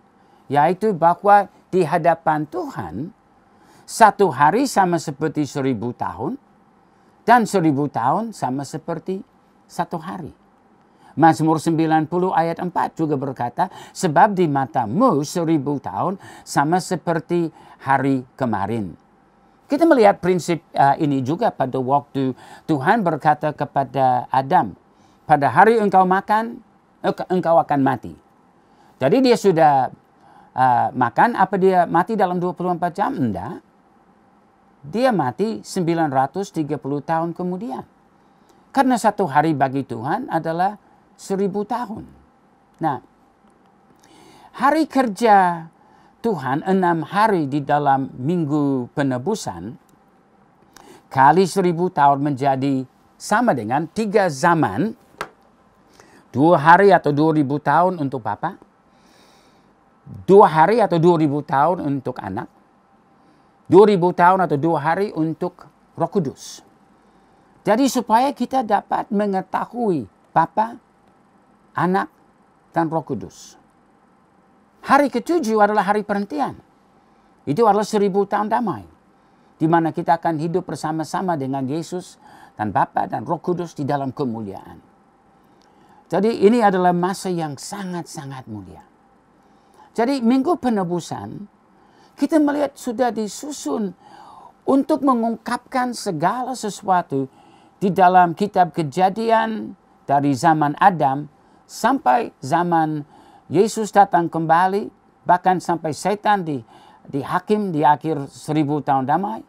yaitu bahwa di hadapan Tuhan, satu hari sama seperti seribu tahun, dan seribu tahun sama seperti satu hari. Mazmur 90 ayat 4 juga berkata, sebab di matamu seribu tahun sama seperti hari kemarin. Kita melihat prinsip uh, ini juga pada waktu Tuhan berkata kepada Adam, pada hari engkau makan, engkau akan mati. Jadi dia sudah uh, makan, apa dia mati dalam 24 jam? Enggak. Dia mati 930 tahun kemudian. Karena satu hari bagi Tuhan adalah seribu tahun. Nah, hari kerja Tuhan enam hari di dalam minggu penebusan kali seribu tahun menjadi sama dengan tiga zaman dua hari atau dua ribu tahun untuk Bapak dua hari atau dua ribu tahun untuk anak dua ribu tahun atau dua hari untuk roh kudus jadi supaya kita dapat mengetahui Bapa, Anak, dan Roh Kudus. Hari ketujuh adalah hari perhentian. Itu adalah seribu tahun damai. Di mana kita akan hidup bersama-sama dengan Yesus dan Bapa dan Roh Kudus di dalam kemuliaan. Jadi ini adalah masa yang sangat-sangat mulia. Jadi minggu penebusan kita melihat sudah disusun untuk mengungkapkan segala sesuatu di dalam kitab kejadian dari zaman Adam sampai zaman Yesus datang kembali, bahkan sampai setan di, dihakim di akhir seribu tahun damai,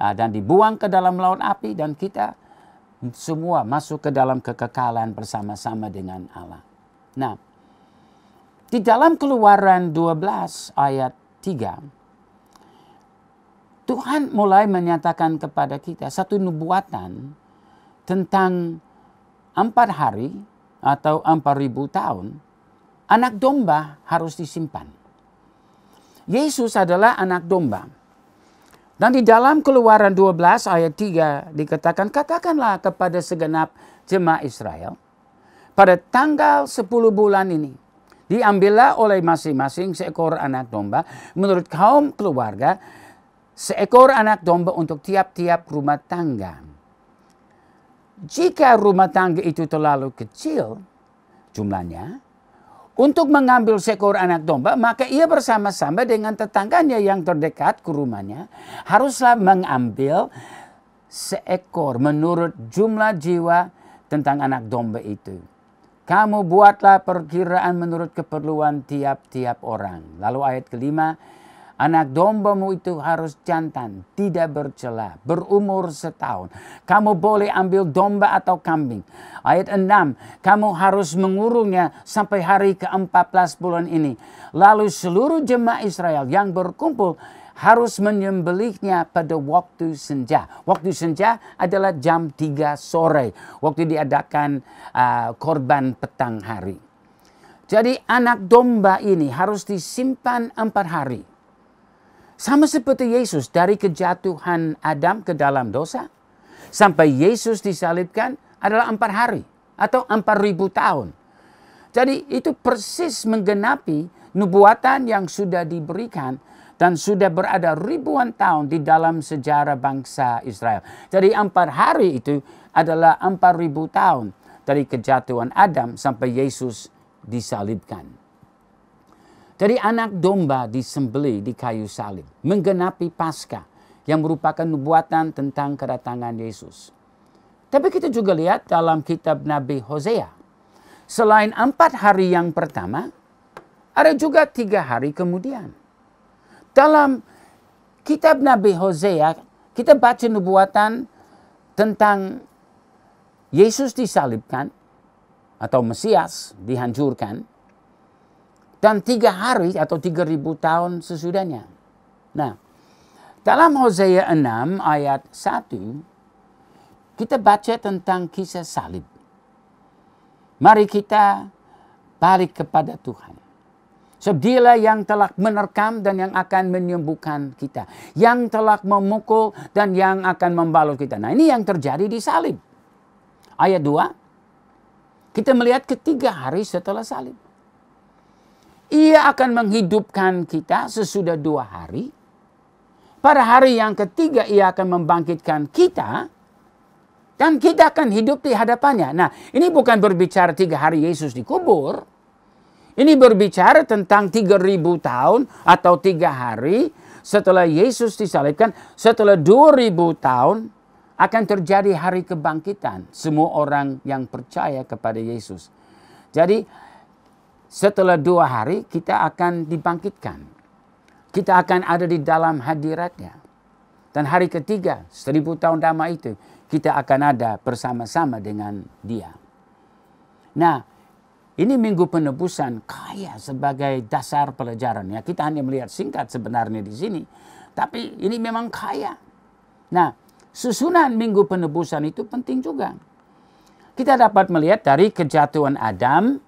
ah, dan dibuang ke dalam laut api, dan kita semua masuk ke dalam kekekalan bersama-sama dengan Allah. Nah, di dalam keluaran 12 ayat 3, Tuhan mulai menyatakan kepada kita satu nubuatan tentang empat hari atau empat ribu tahun, anak domba harus disimpan. Yesus adalah anak domba. Dan di dalam keluaran 12 ayat 3 dikatakan, katakanlah kepada segenap jemaah Israel, pada tanggal 10 bulan ini, diambillah oleh masing-masing seekor anak domba menurut kaum keluarga, seekor anak domba untuk tiap-tiap rumah tangga jika rumah tangga itu terlalu kecil jumlahnya, untuk mengambil seekor anak domba, maka ia bersama-sama dengan tetangganya yang terdekat ke rumahnya haruslah mengambil seekor menurut jumlah jiwa tentang anak domba itu. Kamu buatlah perkiraan menurut keperluan tiap-tiap orang. Lalu ayat kelima, Anak dombamu itu harus jantan, tidak bercela, berumur setahun. Kamu boleh ambil domba atau kambing. Ayat 6, kamu harus mengurungnya sampai hari ke-14 bulan ini. Lalu seluruh jemaah Israel yang berkumpul harus menyembelihnya pada waktu senja. Waktu senja adalah jam 3 sore. Waktu diadakan uh, korban petang hari. Jadi anak domba ini harus disimpan empat hari. Sama seperti Yesus dari kejatuhan Adam ke dalam dosa. Sampai Yesus disalibkan adalah empat hari atau empat ribu tahun. Jadi itu persis menggenapi nubuatan yang sudah diberikan dan sudah berada ribuan tahun di dalam sejarah bangsa Israel. Jadi empat hari itu adalah empat ribu tahun dari kejatuhan Adam sampai Yesus disalibkan. Jadi anak domba disembeli di kayu salib. Menggenapi pasca yang merupakan nubuatan tentang kedatangan Yesus. Tapi kita juga lihat dalam kitab Nabi Hosea. Selain empat hari yang pertama, ada juga tiga hari kemudian. Dalam kitab Nabi Hosea, kita baca nubuatan tentang Yesus disalibkan atau Mesias dihancurkan dan tiga hari atau tiga ribu tahun sesudahnya. Nah, dalam Hosea 6 ayat 1, kita baca tentang kisah salib. Mari kita balik kepada Tuhan. Sebab dialah yang telah menerkam dan yang akan menyembuhkan kita. Yang telah memukul dan yang akan membalut kita. Nah ini yang terjadi di salib. Ayat 2, kita melihat ketiga hari setelah salib. Ia akan menghidupkan kita sesudah dua hari. Pada hari yang ketiga ia akan membangkitkan kita. Dan kita akan hidup di hadapannya. Nah ini bukan berbicara tiga hari Yesus dikubur. Ini berbicara tentang tiga ribu tahun atau tiga hari setelah Yesus disalibkan. Setelah dua ribu tahun akan terjadi hari kebangkitan. Semua orang yang percaya kepada Yesus. Jadi setelah dua hari kita akan dibangkitkan. Kita akan ada di dalam hadiratnya. Dan hari ketiga, seribu tahun damai itu, kita akan ada bersama-sama dengan dia. Nah, ini minggu penebusan kaya sebagai dasar pelajaran ya. Kita hanya melihat singkat sebenarnya di sini. Tapi ini memang kaya. Nah, susunan minggu penebusan itu penting juga. Kita dapat melihat dari kejatuhan Adam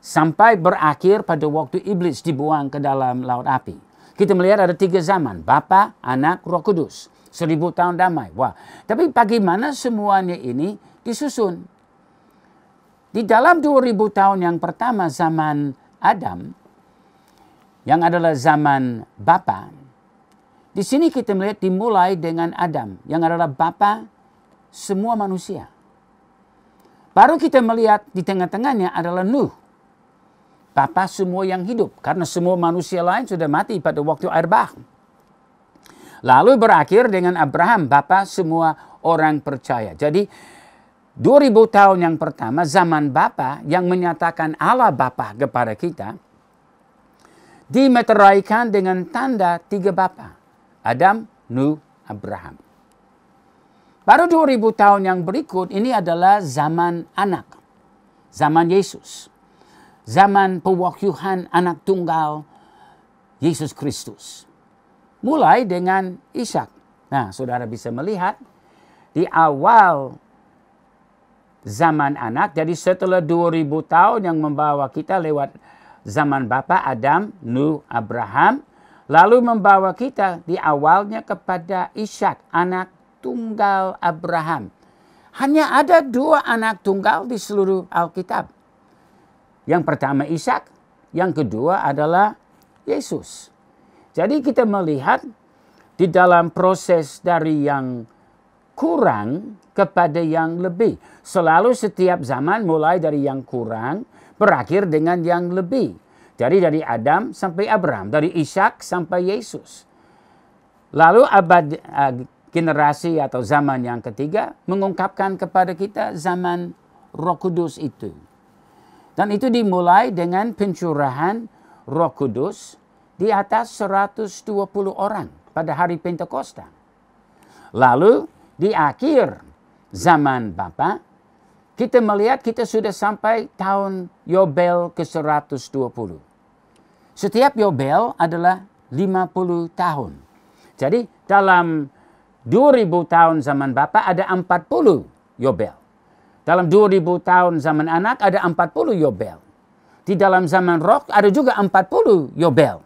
sampai berakhir pada waktu iblis dibuang ke dalam laut api. Kita melihat ada tiga zaman, Bapa, Anak, Roh Kudus. Seribu tahun damai. Wah, tapi bagaimana semuanya ini disusun? Di dalam 2000 tahun yang pertama zaman Adam, yang adalah zaman Bapa, di sini kita melihat dimulai dengan Adam, yang adalah Bapa semua manusia. Baru kita melihat di tengah-tengahnya adalah Nuh, Bapa semua yang hidup, karena semua manusia lain sudah mati pada waktu air bah. Lalu berakhir dengan Abraham, Bapa semua orang percaya. Jadi 2000 tahun yang pertama zaman Bapa yang menyatakan Allah Bapa kepada kita dimeteraikan dengan tanda tiga Bapa. Adam, Nuh, Abraham. Baru 2000 tahun yang berikut ini adalah zaman anak. Zaman Yesus. Zaman pewakyuhan anak tunggal Yesus Kristus. Mulai dengan Ishak. Nah, saudara bisa melihat di awal zaman anak. Jadi setelah 2000 tahun yang membawa kita lewat zaman Bapa Adam, Nuh, Abraham, lalu membawa kita di awalnya kepada Ishak, anak tunggal Abraham. Hanya ada dua anak tunggal di seluruh Alkitab. Yang pertama Ishak, yang kedua adalah Yesus. Jadi kita melihat di dalam proses dari yang kurang kepada yang lebih. Selalu setiap zaman mulai dari yang kurang berakhir dengan yang lebih. Jadi dari Adam sampai Abraham, dari Ishak sampai Yesus. Lalu abad uh, generasi atau zaman yang ketiga mengungkapkan kepada kita zaman Roh Kudus itu. Dan itu dimulai dengan pencurahan Roh Kudus di atas 120 orang pada hari Pentakosta. Lalu di akhir zaman Bapa, kita melihat kita sudah sampai tahun Yobel ke-120. Setiap Yobel adalah 50 tahun. Jadi dalam 2000 tahun zaman Bapa ada 40 Yobel. Dalam 2000 tahun zaman anak ada 40 Yobel. Di dalam zaman roh ada juga 40 Yobel.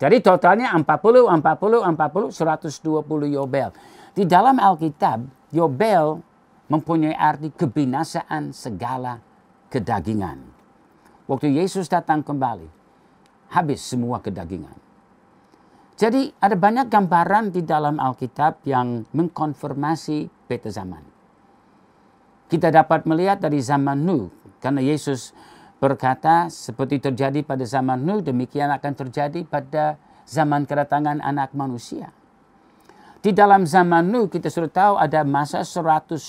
Jadi totalnya 40, 40, 40, 120 Yobel. Di dalam Alkitab, Yobel mempunyai arti kebinasaan segala kedagingan. Waktu Yesus datang kembali, habis semua kedagingan. Jadi ada banyak gambaran di dalam Alkitab yang mengkonfirmasi peta zaman. Kita dapat melihat dari zaman Nuh, karena Yesus berkata seperti terjadi pada zaman Nuh, demikian akan terjadi pada zaman kedatangan anak manusia. Di dalam zaman Nuh kita sudah tahu ada masa 120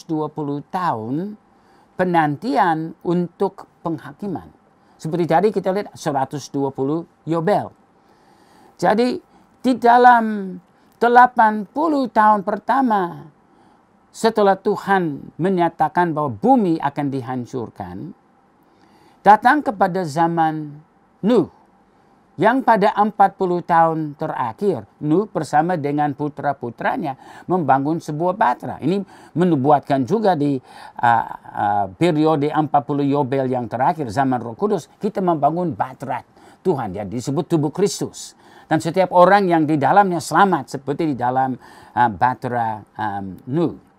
tahun penantian untuk penghakiman. Seperti tadi kita lihat 120 Yobel. Jadi di dalam 80 tahun pertama setelah Tuhan menyatakan bahwa bumi akan dihancurkan, datang kepada zaman Nuh yang pada 40 tahun terakhir Nuh bersama dengan putra-putranya membangun sebuah batra. Ini menubuatkan juga di uh, uh, periode 40 Yobel yang terakhir zaman Roh Kudus kita membangun batra Tuhan yang disebut tubuh Kristus. Dan setiap orang yang di dalamnya selamat seperti di dalam uh, batra um, Nuh.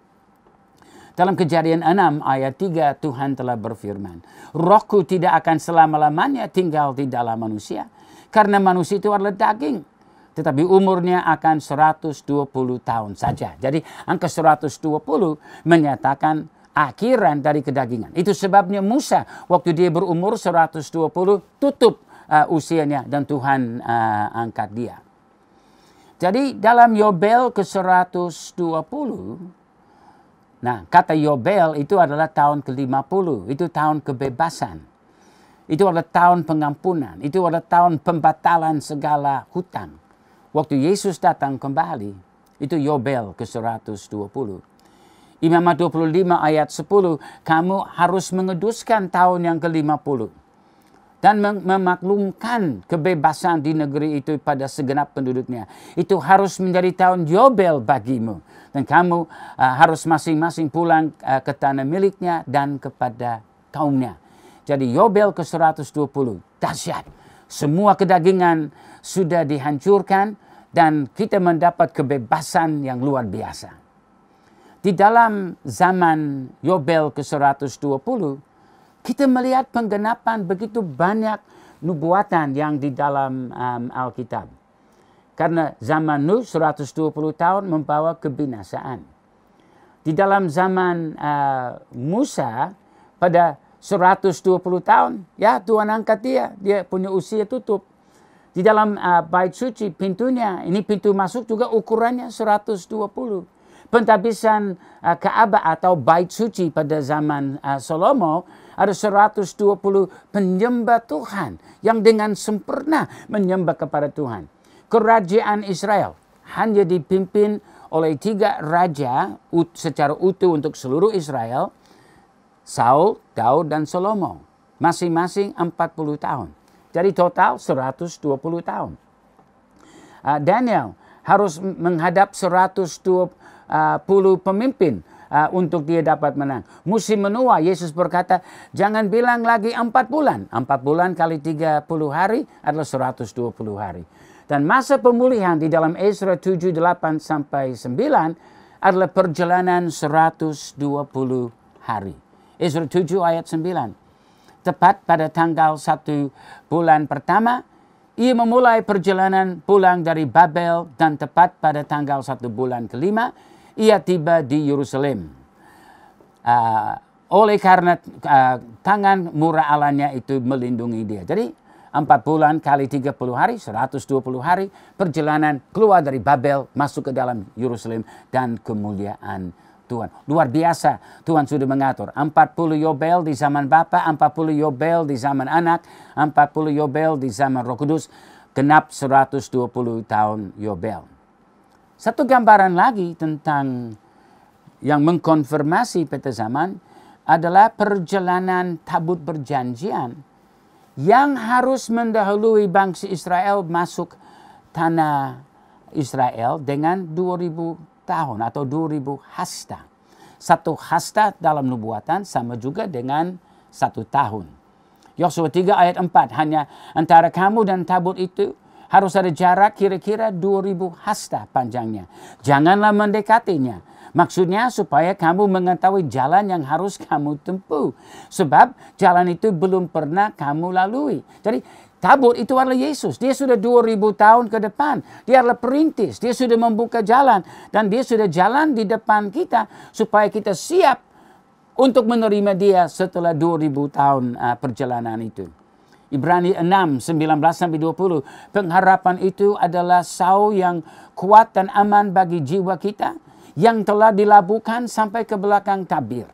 Dalam kejadian 6 ayat 3 Tuhan telah berfirman. Rohku tidak akan selama-lamanya tinggal di dalam manusia karena manusia itu adalah daging. Tetapi umurnya akan 120 tahun saja. Jadi angka 120 menyatakan akhiran dari kedagingan. Itu sebabnya Musa waktu dia berumur 120 tutup uh, usianya dan Tuhan uh, angkat dia. Jadi dalam Yobel ke-120 Nah, kata Yobel itu adalah tahun ke-50, itu tahun kebebasan. Itu adalah tahun pengampunan. Itu adalah tahun pembatalan segala hutang. Waktu Yesus datang kembali, itu Yobel ke-120. Imamat 25 ayat 10, kamu harus mengeduskan tahun yang ke-50 dan mem memaklumkan kebebasan di negeri itu pada segenap penduduknya. Itu harus menjadi tahun Yobel bagimu. Dan kamu uh, harus masing-masing pulang uh, ke tanah miliknya dan kepada kaumnya. Jadi Yobel ke-120, dahsyat. Semua kedagingan sudah dihancurkan dan kita mendapat kebebasan yang luar biasa. Di dalam zaman Yobel ke-120, kita melihat penggenapan begitu banyak nubuatan yang di dalam um, Alkitab. Karena zaman Nuh 120 tahun membawa kebinasaan. Di dalam zaman uh, Musa pada 120 tahun, ya Tuhan angkat dia, dia punya usia tutup. Di dalam uh, bait suci pintunya, ini pintu masuk juga ukurannya 120 pentabisan uh, Kaabah atau bait suci pada zaman uh, Salomo ada 120 penyembah Tuhan yang dengan sempurna menyembah kepada Tuhan. Kerajaan Israel hanya dipimpin oleh tiga raja secara utuh untuk seluruh Israel, Saul, Daud, dan Salomo. Masing-masing 40 tahun. Jadi total 120 tahun. Uh, Daniel harus menghadap 120 puluh pemimpin uh, untuk dia dapat menang. Musim menua, Yesus berkata, jangan bilang lagi empat bulan. Empat bulan kali tiga puluh hari adalah seratus dua puluh hari. Dan masa pemulihan di dalam Ezra 7, 8 sampai 9 adalah perjalanan 120 hari. Ezra 7 ayat 9. Tepat pada tanggal 1 bulan pertama, ia memulai perjalanan pulang dari Babel dan tepat pada tanggal 1 bulan kelima, ia tiba di Yerusalem. Uh, oleh karena uh, tangan murah Allahnya itu melindungi dia. Jadi empat bulan kali 30 hari, 120 hari perjalanan keluar dari Babel masuk ke dalam Yerusalem dan kemuliaan Tuhan. Luar biasa Tuhan sudah mengatur. 40 Yobel di zaman Bapa, 40 Yobel di zaman anak, 40 Yobel di zaman Roh Kudus, genap 120 tahun Yobel. Satu gambaran lagi tentang yang mengkonfirmasi peta zaman adalah perjalanan tabut perjanjian yang harus mendahului bangsa Israel masuk tanah Israel dengan 2000 tahun atau 2000 hasta. Satu hasta dalam nubuatan sama juga dengan satu tahun. Yosua 3 ayat 4 hanya antara kamu dan tabut itu harus ada jarak kira-kira 2000 hasta panjangnya. Janganlah mendekatinya. Maksudnya supaya kamu mengetahui jalan yang harus kamu tempuh. Sebab jalan itu belum pernah kamu lalui. Jadi tabut itu adalah Yesus. Dia sudah 2000 tahun ke depan. Dia adalah perintis. Dia sudah membuka jalan. Dan dia sudah jalan di depan kita supaya kita siap untuk menerima dia setelah 2000 tahun uh, perjalanan itu. Ibrani 6, 19 sampai 20. Pengharapan itu adalah sau yang kuat dan aman bagi jiwa kita yang telah dilabuhkan sampai ke belakang tabir.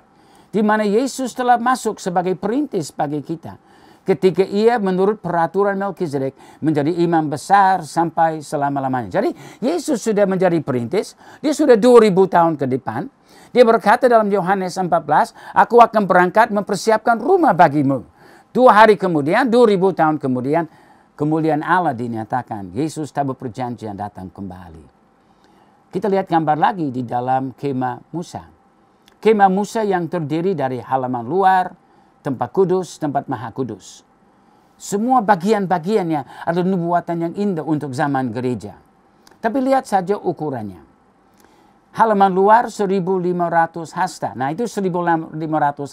Di mana Yesus telah masuk sebagai perintis bagi kita. Ketika ia menurut peraturan Melkizedek menjadi imam besar sampai selama-lamanya. Jadi Yesus sudah menjadi perintis, dia sudah 2000 tahun ke depan. Dia berkata dalam Yohanes 14, aku akan berangkat mempersiapkan rumah bagimu. Dua hari kemudian, dua ribu tahun kemudian, kemuliaan Allah dinyatakan. Yesus tak berperjanjian datang kembali. Kita lihat gambar lagi di dalam kemah Musa. Kemah Musa yang terdiri dari halaman luar, tempat kudus, tempat maha kudus. Semua bagian-bagiannya adalah nubuatan yang indah untuk zaman gereja. Tapi lihat saja ukurannya. Halaman luar 1500 hasta. Nah itu 1500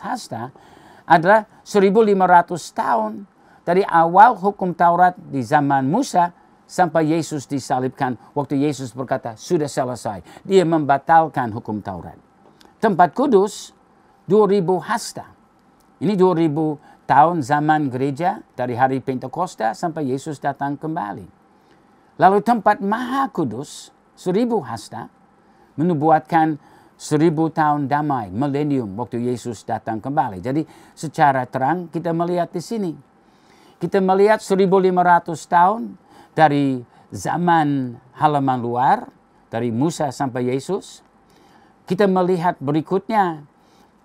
hasta adalah 1500 tahun dari awal hukum Taurat di zaman Musa sampai Yesus disalibkan. Waktu Yesus berkata, sudah selesai. Dia membatalkan hukum Taurat. Tempat kudus, 2000 hasta. Ini 2000 tahun zaman gereja dari hari Pentakosta sampai Yesus datang kembali. Lalu tempat maha kudus, 1000 hasta, menubuatkan seribu tahun damai, milenium waktu Yesus datang kembali. Jadi secara terang kita melihat di sini. Kita melihat 1500 tahun dari zaman halaman luar, dari Musa sampai Yesus. Kita melihat berikutnya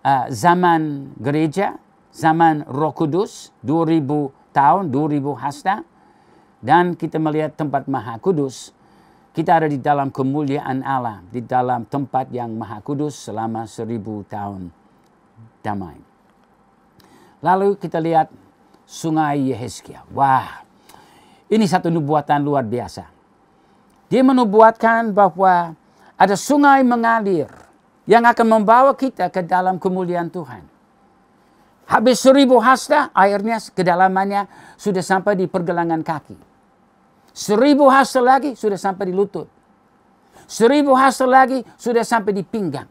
uh, zaman gereja, zaman Roh Kudus 2000 tahun, 2000 hasta dan kita melihat tempat Maha Kudus. Kita ada di dalam kemuliaan Allah, di dalam tempat yang Maha Kudus selama seribu tahun damai. Lalu kita lihat sungai Yehezkiel. Wah, ini satu nubuatan luar biasa. Dia menubuatkan bahwa ada sungai mengalir yang akan membawa kita ke dalam kemuliaan Tuhan. Habis seribu hasta, airnya kedalamannya sudah sampai di pergelangan kaki. Seribu hasta lagi sudah sampai di lutut. Seribu hasta lagi sudah sampai di pinggang.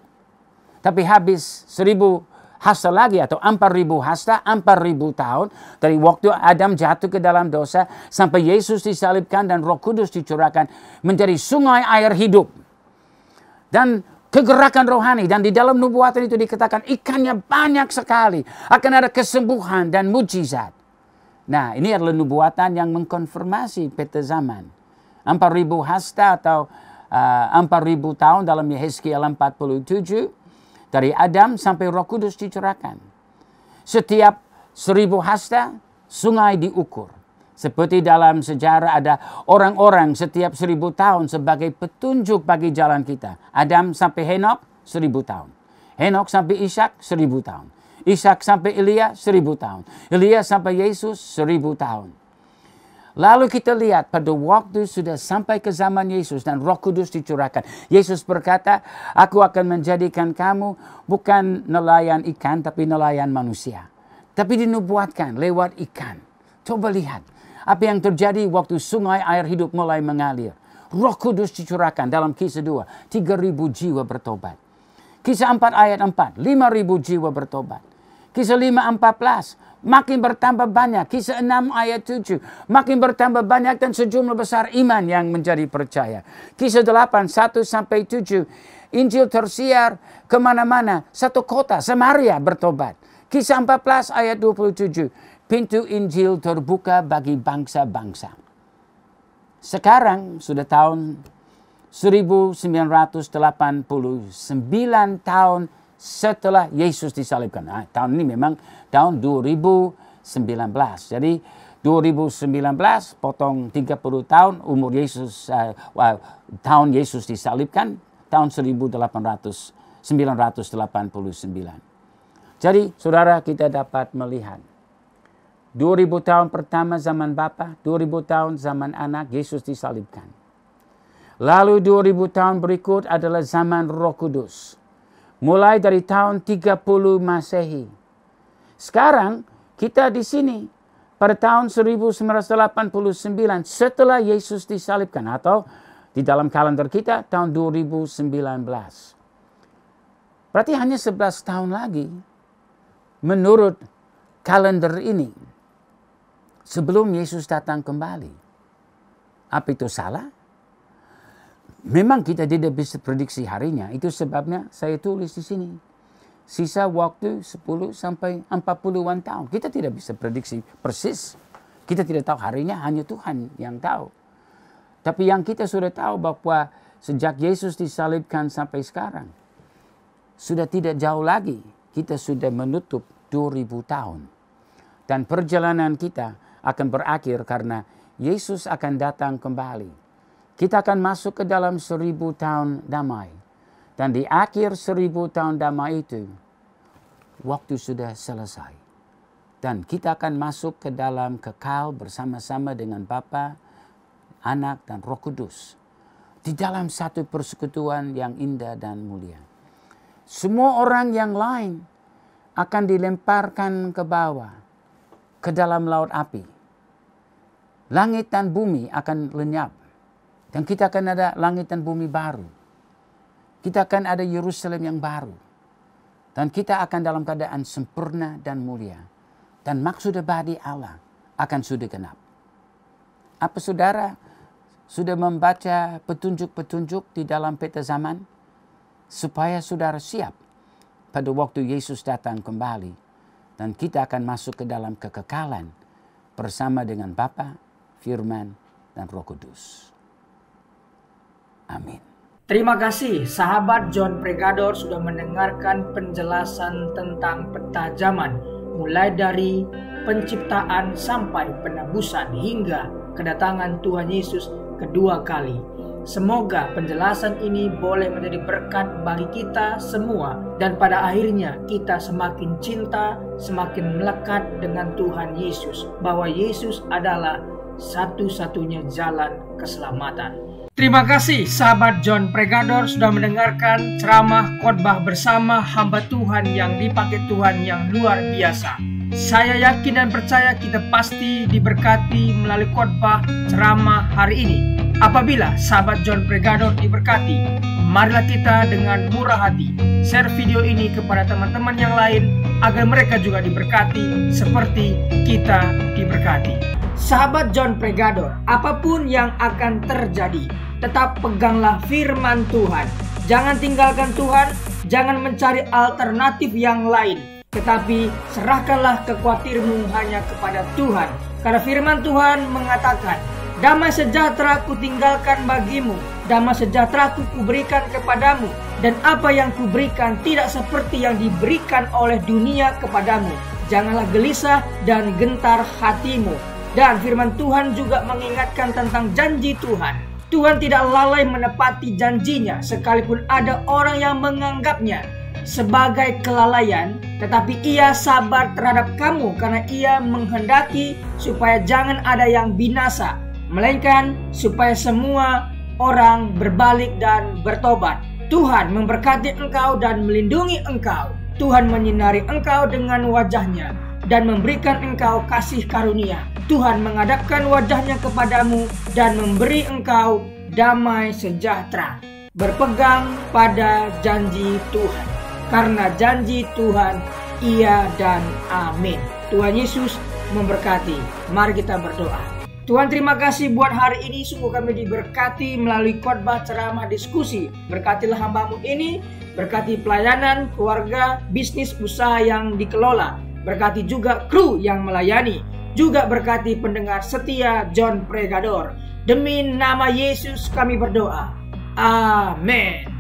Tapi habis seribu hasta lagi atau empat ribu hasta, empat ribu tahun dari waktu Adam jatuh ke dalam dosa sampai Yesus disalibkan dan Roh Kudus dicurahkan menjadi sungai air hidup. Dan kegerakan rohani dan di dalam nubuatan itu dikatakan ikannya banyak sekali akan ada kesembuhan dan mujizat. Nah, ini adalah nubuatan yang mengkonfirmasi peta zaman. 4000 hasta atau uh, 4000 tahun dalam Yehezkiel 47 dari Adam sampai Roh Kudus dicurahkan. Setiap seribu hasta sungai diukur. Seperti dalam sejarah ada orang-orang setiap seribu tahun sebagai petunjuk bagi jalan kita. Adam sampai Henok seribu tahun. Henok sampai Ishak seribu tahun. Ishak sampai Elia seribu tahun. Elia sampai Yesus seribu tahun. Lalu kita lihat pada waktu sudah sampai ke zaman Yesus dan roh kudus dicurahkan. Yesus berkata, aku akan menjadikan kamu bukan nelayan ikan tapi nelayan manusia. Tapi dinubuatkan lewat ikan. Coba lihat apa yang terjadi waktu sungai air hidup mulai mengalir. Roh Kudus dicurahkan dalam kisah 2. 3.000 jiwa bertobat. Kisah 4 ayat 4. 5.000 jiwa bertobat. Kisah 5 14. Makin bertambah banyak. Kisah 6 ayat 7. Makin bertambah banyak dan sejumlah besar iman yang menjadi percaya. Kisah 8 1 sampai 7. Injil tersiar ke mana-mana. Satu kota, Samaria bertobat. Kisah 14 ayat 27 pintu Injil terbuka bagi bangsa-bangsa. Sekarang sudah tahun 1989 tahun setelah Yesus disalibkan. Nah, tahun ini memang tahun 2019. Jadi 2019 potong 30 tahun umur Yesus uh, tahun Yesus disalibkan tahun 1800 989. Jadi saudara kita dapat melihat 2000 tahun pertama zaman Bapa, 2000 tahun zaman anak Yesus disalibkan. Lalu 2000 tahun berikut adalah zaman Roh Kudus. Mulai dari tahun 30 Masehi. Sekarang kita di sini pada tahun 1989 setelah Yesus disalibkan atau di dalam kalender kita tahun 2019. Berarti hanya 11 tahun lagi menurut kalender ini sebelum Yesus datang kembali. Apa itu salah? Memang kita tidak bisa prediksi harinya. Itu sebabnya saya tulis di sini. Sisa waktu 10 sampai 40-an tahun. Kita tidak bisa prediksi persis. Kita tidak tahu harinya, hanya Tuhan yang tahu. Tapi yang kita sudah tahu bahwa sejak Yesus disalibkan sampai sekarang, sudah tidak jauh lagi kita sudah menutup 2000 tahun. Dan perjalanan kita akan berakhir karena Yesus akan datang kembali. Kita akan masuk ke dalam seribu tahun damai. Dan di akhir seribu tahun damai itu, waktu sudah selesai. Dan kita akan masuk ke dalam kekal bersama-sama dengan Bapa, Anak, dan Roh Kudus. Di dalam satu persekutuan yang indah dan mulia. Semua orang yang lain akan dilemparkan ke bawah ke dalam laut api. Langit dan bumi akan lenyap. Dan kita akan ada langit dan bumi baru. Kita akan ada Yerusalem yang baru. Dan kita akan dalam keadaan sempurna dan mulia. Dan maksud abadi Allah akan sudah genap. Apa saudara sudah membaca petunjuk-petunjuk di dalam peta zaman? Supaya saudara siap pada waktu Yesus datang kembali dan kita akan masuk ke dalam kekekalan bersama dengan Bapa, Firman, dan Roh Kudus. Amin. Terima kasih sahabat John Pregador sudah mendengarkan penjelasan tentang peta zaman mulai dari penciptaan sampai penebusan hingga kedatangan Tuhan Yesus kedua kali. Semoga penjelasan ini boleh menjadi berkat bagi kita semua dan pada akhirnya kita semakin cinta, semakin melekat dengan Tuhan Yesus bahwa Yesus adalah satu-satunya jalan keselamatan. Terima kasih sahabat John Pregador sudah mendengarkan ceramah khotbah bersama hamba Tuhan yang dipakai Tuhan yang luar biasa. Saya yakin dan percaya kita pasti diberkati melalui khotbah ceramah hari ini. Apabila sahabat John Pregador diberkati, marilah kita dengan murah hati share video ini kepada teman-teman yang lain agar mereka juga diberkati seperti kita diberkati. Sahabat John Pregador, apa pun yang akan terjadi, tetap peganglah firman Tuhan. Jangan tinggalkan Tuhan, jangan mencari alternatif yang lain. Tetapi serahkanlah kekuatirmu hanya kepada Tuhan. Karena firman Tuhan mengatakan, Damai sejahtera ku tinggalkan bagimu, damai sejahtera ku kuberikan kepadamu, dan apa yang kuberikan tidak seperti yang diberikan oleh dunia kepadamu. Janganlah gelisah dan gentar hatimu. Dan firman Tuhan juga mengingatkan tentang janji Tuhan. Tuhan tidak lalai menepati janjinya sekalipun ada orang yang menganggapnya sebagai kelalaian, tetapi ia sabar terhadap kamu karena ia menghendaki supaya jangan ada yang binasa, melainkan supaya semua orang berbalik dan bertobat. Tuhan memberkati engkau dan melindungi engkau. Tuhan menyinari engkau dengan wajahnya dan memberikan engkau kasih karunia. Tuhan mengadapkan wajahnya kepadamu dan memberi engkau damai sejahtera. Berpegang pada janji Tuhan. Karena janji Tuhan iya dan amin. Tuhan Yesus memberkati. Mari kita berdoa. Tuhan terima kasih buat hari ini sungguh kami diberkati melalui khotbah ceramah diskusi. Berkatilah hambamu ini, berkati pelayanan, keluarga, bisnis, usaha yang dikelola. Berkati juga kru yang melayani juga berkati pendengar setia John Pregador. Demi nama Yesus kami berdoa. Amin.